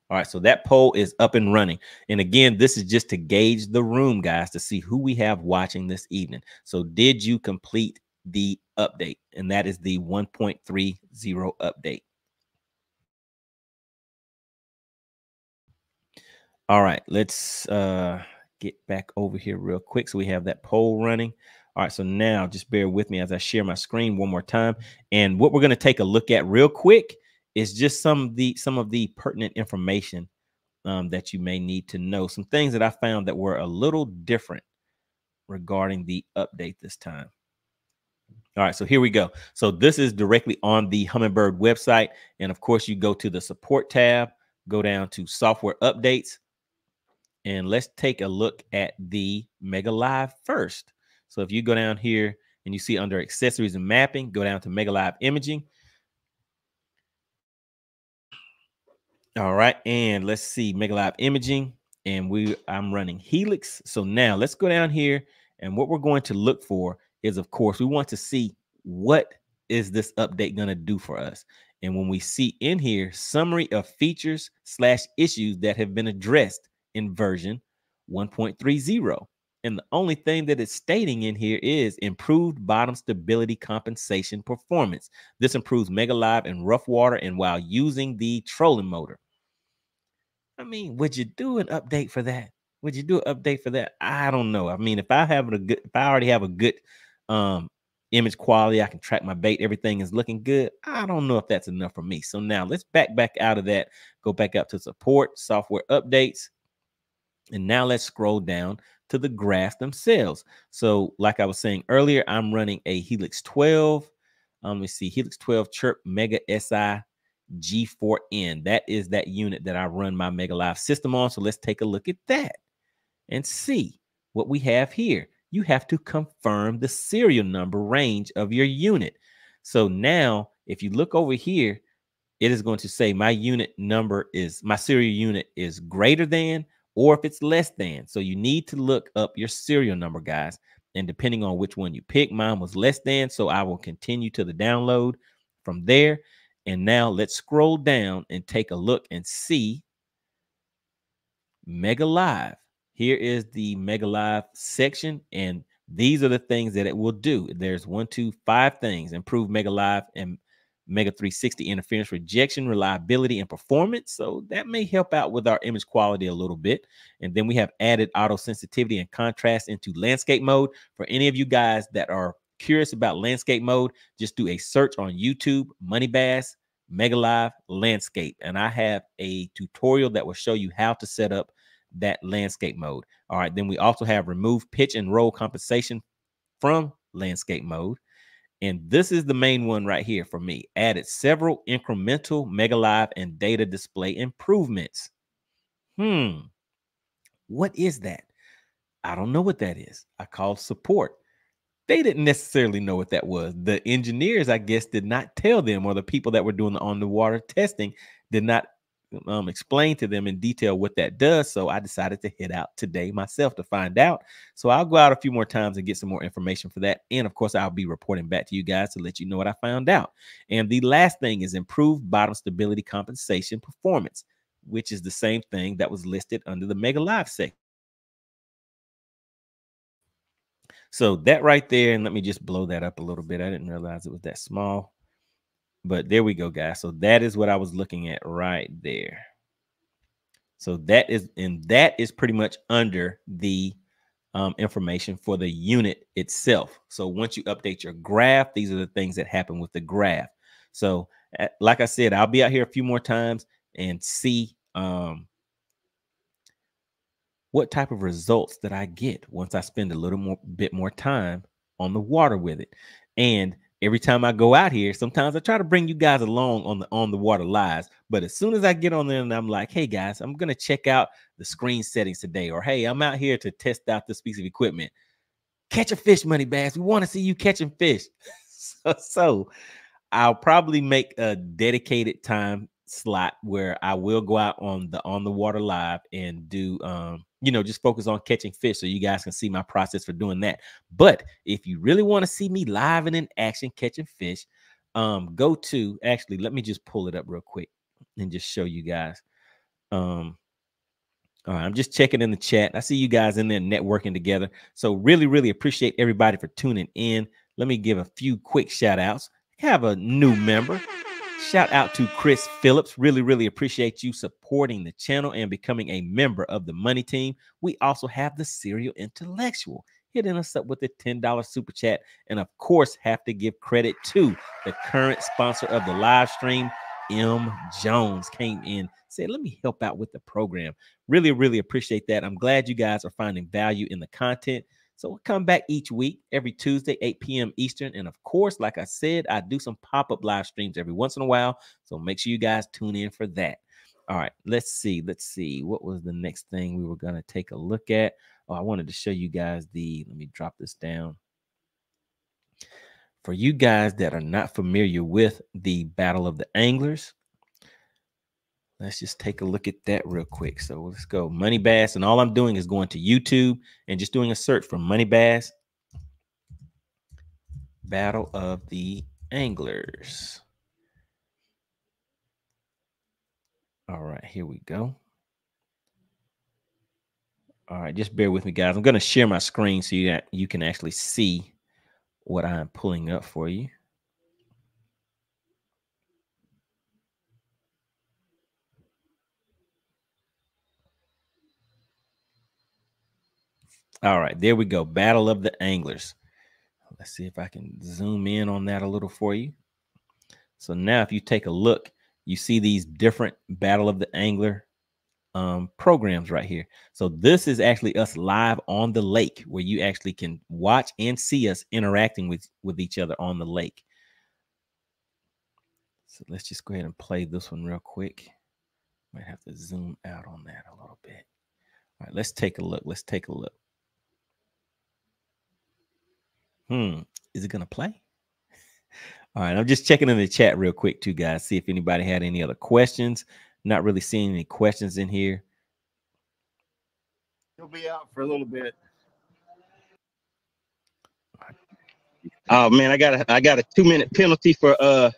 All right, so that poll is up and running. And again, this is just to gauge the room, guys, to see who we have watching this evening. So, did you complete the update? And that is the 1.30 update. All right, let's uh, get back over here real quick. So, we have that poll running. All right, so now just bear with me as I share my screen one more time. And what we're going to take a look at real quick is just some of the some of the pertinent information um, that you may need to know. Some things that I found that were a little different regarding the update this time. All right, so here we go. So this is directly on the Humminbird website. And of course, you go to the support tab, go down to software updates, and let's take a look at the Mega Live first. So if you go down here and you see under accessories and mapping, go down to Mega Live imaging. All right, and let's see Mega Live imaging, and we I'm running Helix. So now let's go down here, and what we're going to look for is, of course, we want to see what is this update going to do for us. And when we see in here summary of features slash issues that have been addressed in version 1.30, And the only thing that it's stating in here is improved bottom stability compensation performance. This improves Mega Live in rough water and while using the trolling motor. I mean, would you do an update for that? Would you do an update for that? I don't know. I mean, if I have a good, if I already have a good um image quality, I can track my bait, everything is looking good. I don't know if that's enough for me. So now let's back back out of that, go back up to support, software updates. And now let's scroll down to the graphs themselves. So, like I was saying earlier, I'm running a Helix 12. Um, let me see, Helix 12 Chirp Mega SI G4N. That is that unit that I run my Mega Live system on. So let's take a look at that and see what we have here. You have to confirm the serial number range of your unit. So now, if you look over here, it is going to say my unit number is my serial unit is greater than or if it's less than. So you need to look up your serial number, guys. And depending on which one you pick, mine was less than. So I will continue to the download from there. And now let's scroll down and take a look and see Mega Live. Here is the Mega Live section. And these are the things that it will do. There's one, two, five things improve Mega Live and Mega 360 interference rejection, reliability, and performance. So that may help out with our image quality a little bit. And then we have added auto sensitivity and contrast into landscape mode. For any of you guys that are curious about landscape mode, just do a search on YouTube, Money Bass, Mega Live Landscape. And I have a tutorial that will show you how to set up that landscape mode. All right. Then we also have remove pitch and roll compensation from landscape mode. And this is the main one right here for me. Added several incremental Mega Live and data display improvements. Hmm. What is that? I don't know what that is. I called support. They didn't necessarily know what that was. The engineers, I guess, did not tell them, or the people that were doing the on the water testing did not um, explain to them in detail what that does. So I decided to head out today myself to find out. So I'll go out a few more times and get some more information for that. And of course, I'll be reporting back to you guys to let you know what I found out. And the last thing is improved bottom stability compensation performance, which is the same thing that was listed under the Mega Live section. So that right there, and let me just blow that up a little bit. I didn't realize it was that small. But there we go, guys. So that is what I was looking at right there. So that is, and that is pretty much under the um, information for the unit itself. So once you update your graph, these are the things that happen with the graph. So like I said, I'll be out here a few more times and see um, what type of results that I get once I spend a little more bit more time on the water with it. And every time I go out here, sometimes I try to bring you guys along on the on the water lives. But as soon as I get on there and I'm like, hey guys, I'm gonna check out the screen settings today, or hey, I'm out here to test out this piece of equipment. Catch a fish, money bass. We want to see you catching fish. [laughs] so, so I'll probably make a dedicated time slot where I will go out on the on the water live and do um you know, just focus on catching fish so you guys can see my process for doing that. But if you really want to see me live and in action catching fish, um, go to actually let me just pull it up real quick and just show you guys. Um, all right, I'm just checking in the chat. I see you guys in there networking together. So really, really appreciate everybody for tuning in. Let me give a few quick shout outs. Have a new member. Shout out to Chris Phillips. Really, really appreciate you supporting the channel and becoming a member of the money team. We also have the serial intellectual hitting us up with a $10 super chat. And of course, have to give credit to the current sponsor of the live stream, M. Jones, came in, said, Let me help out with the program. Really, really appreciate that. I'm glad you guys are finding value in the content. So we'll come back each week, every Tuesday, 8 p.m. Eastern. And of course, like I said, I do some pop-up live streams every once in a while. So make sure you guys tune in for that. All right, let's see. Let's see. What was the next thing we were going to take a look at? Oh, I wanted to show you guys the, let me drop this down. For you guys that are not familiar with the Battle of the Anglers, Let's just take a look at that real quick. So let's go Money Bass. And all I'm doing is going to YouTube and just doing a search for Money Bass Battle of the Anglers. All right, here we go. All right, just bear with me, guys. I'm going to share my screen so you, you can actually see what I'm pulling up for you. All right, there we go. Battle of the Anglers. Let's see if I can zoom in on that a little for you. So now if you take a look, you see these different Battle of the Angler um, programs right here. So this is actually us live on the lake where you actually can watch and see us interacting with, with each other on the lake. So let's just go ahead and play this one real quick. Might have to zoom out on that a little bit. All right, let's take a look. Let's take a look. Hmm. Is it gonna play? All right, I'm just checking in the chat real quick too, guys. See if anybody had any other questions. Not really seeing any questions in here. He'll be out for a little bit. Oh man, I got a I got a two minute penalty for uh.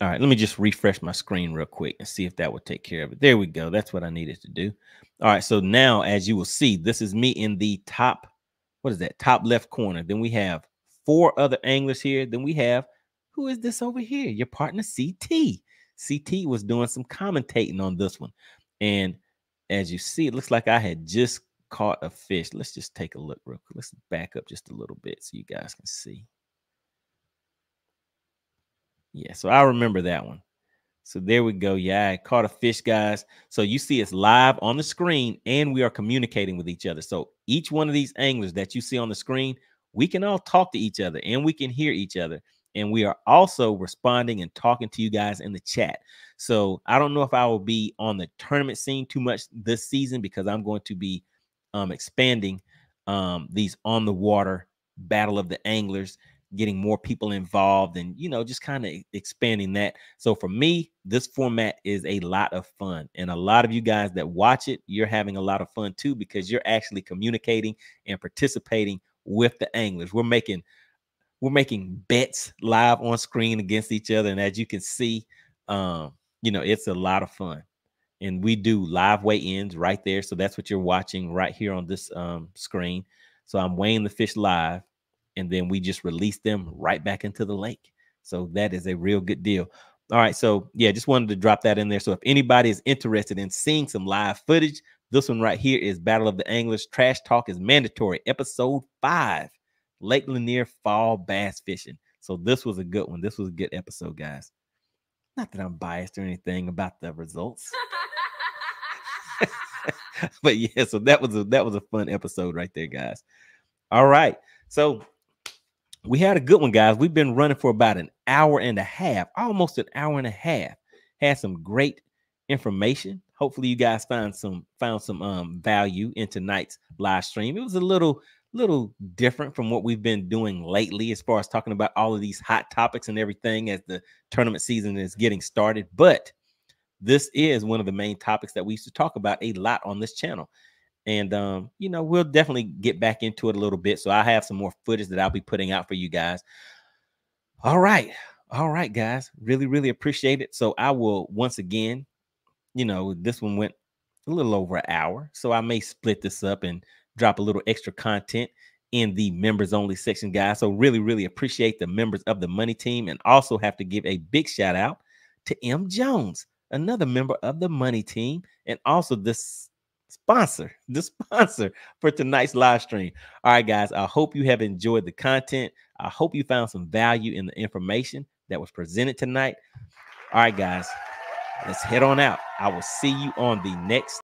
All right, let me just refresh my screen real quick and see if that would take care of it. There we go. That's what I needed to do. All right, so now as you will see, this is me in the top what is that top left corner. Then we have four other anglers here. Then we have who is this over here? Your partner CT. CT was doing some commentating on this one. And as you see, it looks like I had just caught a fish. Let's just take a look real quick. Let's back up just a little bit so you guys can see. Yeah, so I remember that one. So there we go. Yeah, I caught a fish, guys. So you see it's live on the screen and we are communicating with each other. So each one of these anglers that you see on the screen, we can all talk to each other and we can hear each other. And we are also responding and talking to you guys in the chat. So I don't know if I will be on the tournament scene too much this season because I'm going to be um, expanding um, these on the water battle of the anglers getting more people involved and you know just kind of expanding that. So for me this format is a lot of fun and a lot of you guys that watch it you're having a lot of fun too because you're actually communicating and participating with the anglers. We're making we're making bets live on screen against each other and as you can see um you know it's a lot of fun and we do live weigh-ins right there so that's what you're watching right here on this um screen. So i'm weighing the fish live and then we just release them right back into the lake. So that is a real good deal. All right. So yeah, just wanted to drop that in there. So if anybody is interested in seeing some live footage, this one right here is Battle of the Anglers. Trash Talk is mandatory. Episode five, Lake Lanier Fall Bass Fishing. So this was a good one. This was a good episode, guys. Not that I'm biased or anything about the results. [laughs] but yeah, so that was a that was a fun episode right there, guys. All right. So we had a good one, guys. We've been running for about an hour and a half, almost an hour and a half. Had some great information. Hopefully, you guys found some found some um value in tonight's live stream. It was a little little different from what we've been doing lately as far as talking about all of these hot topics and everything as the tournament season is getting started. But this is one of the main topics that we used to talk about a lot on this channel and um, you know, we'll definitely get back into it a little bit. So I have some more footage that I'll be putting out for you guys. All right. All right, guys. Really, really appreciate it. So I will once again, you know, this one went a little over an hour. So I may split this up and drop a little extra content in the members only section, guys. So really, really appreciate the members of the money team and also have to give a big shout out to M. Jones, another member of the money team, and also this sponsor, [laughs] the sponsor for tonight's live stream. All right, guys, I hope you have enjoyed the content. I hope you found some value in the information that was presented tonight. All right, guys, let's head on out. I will see you on the next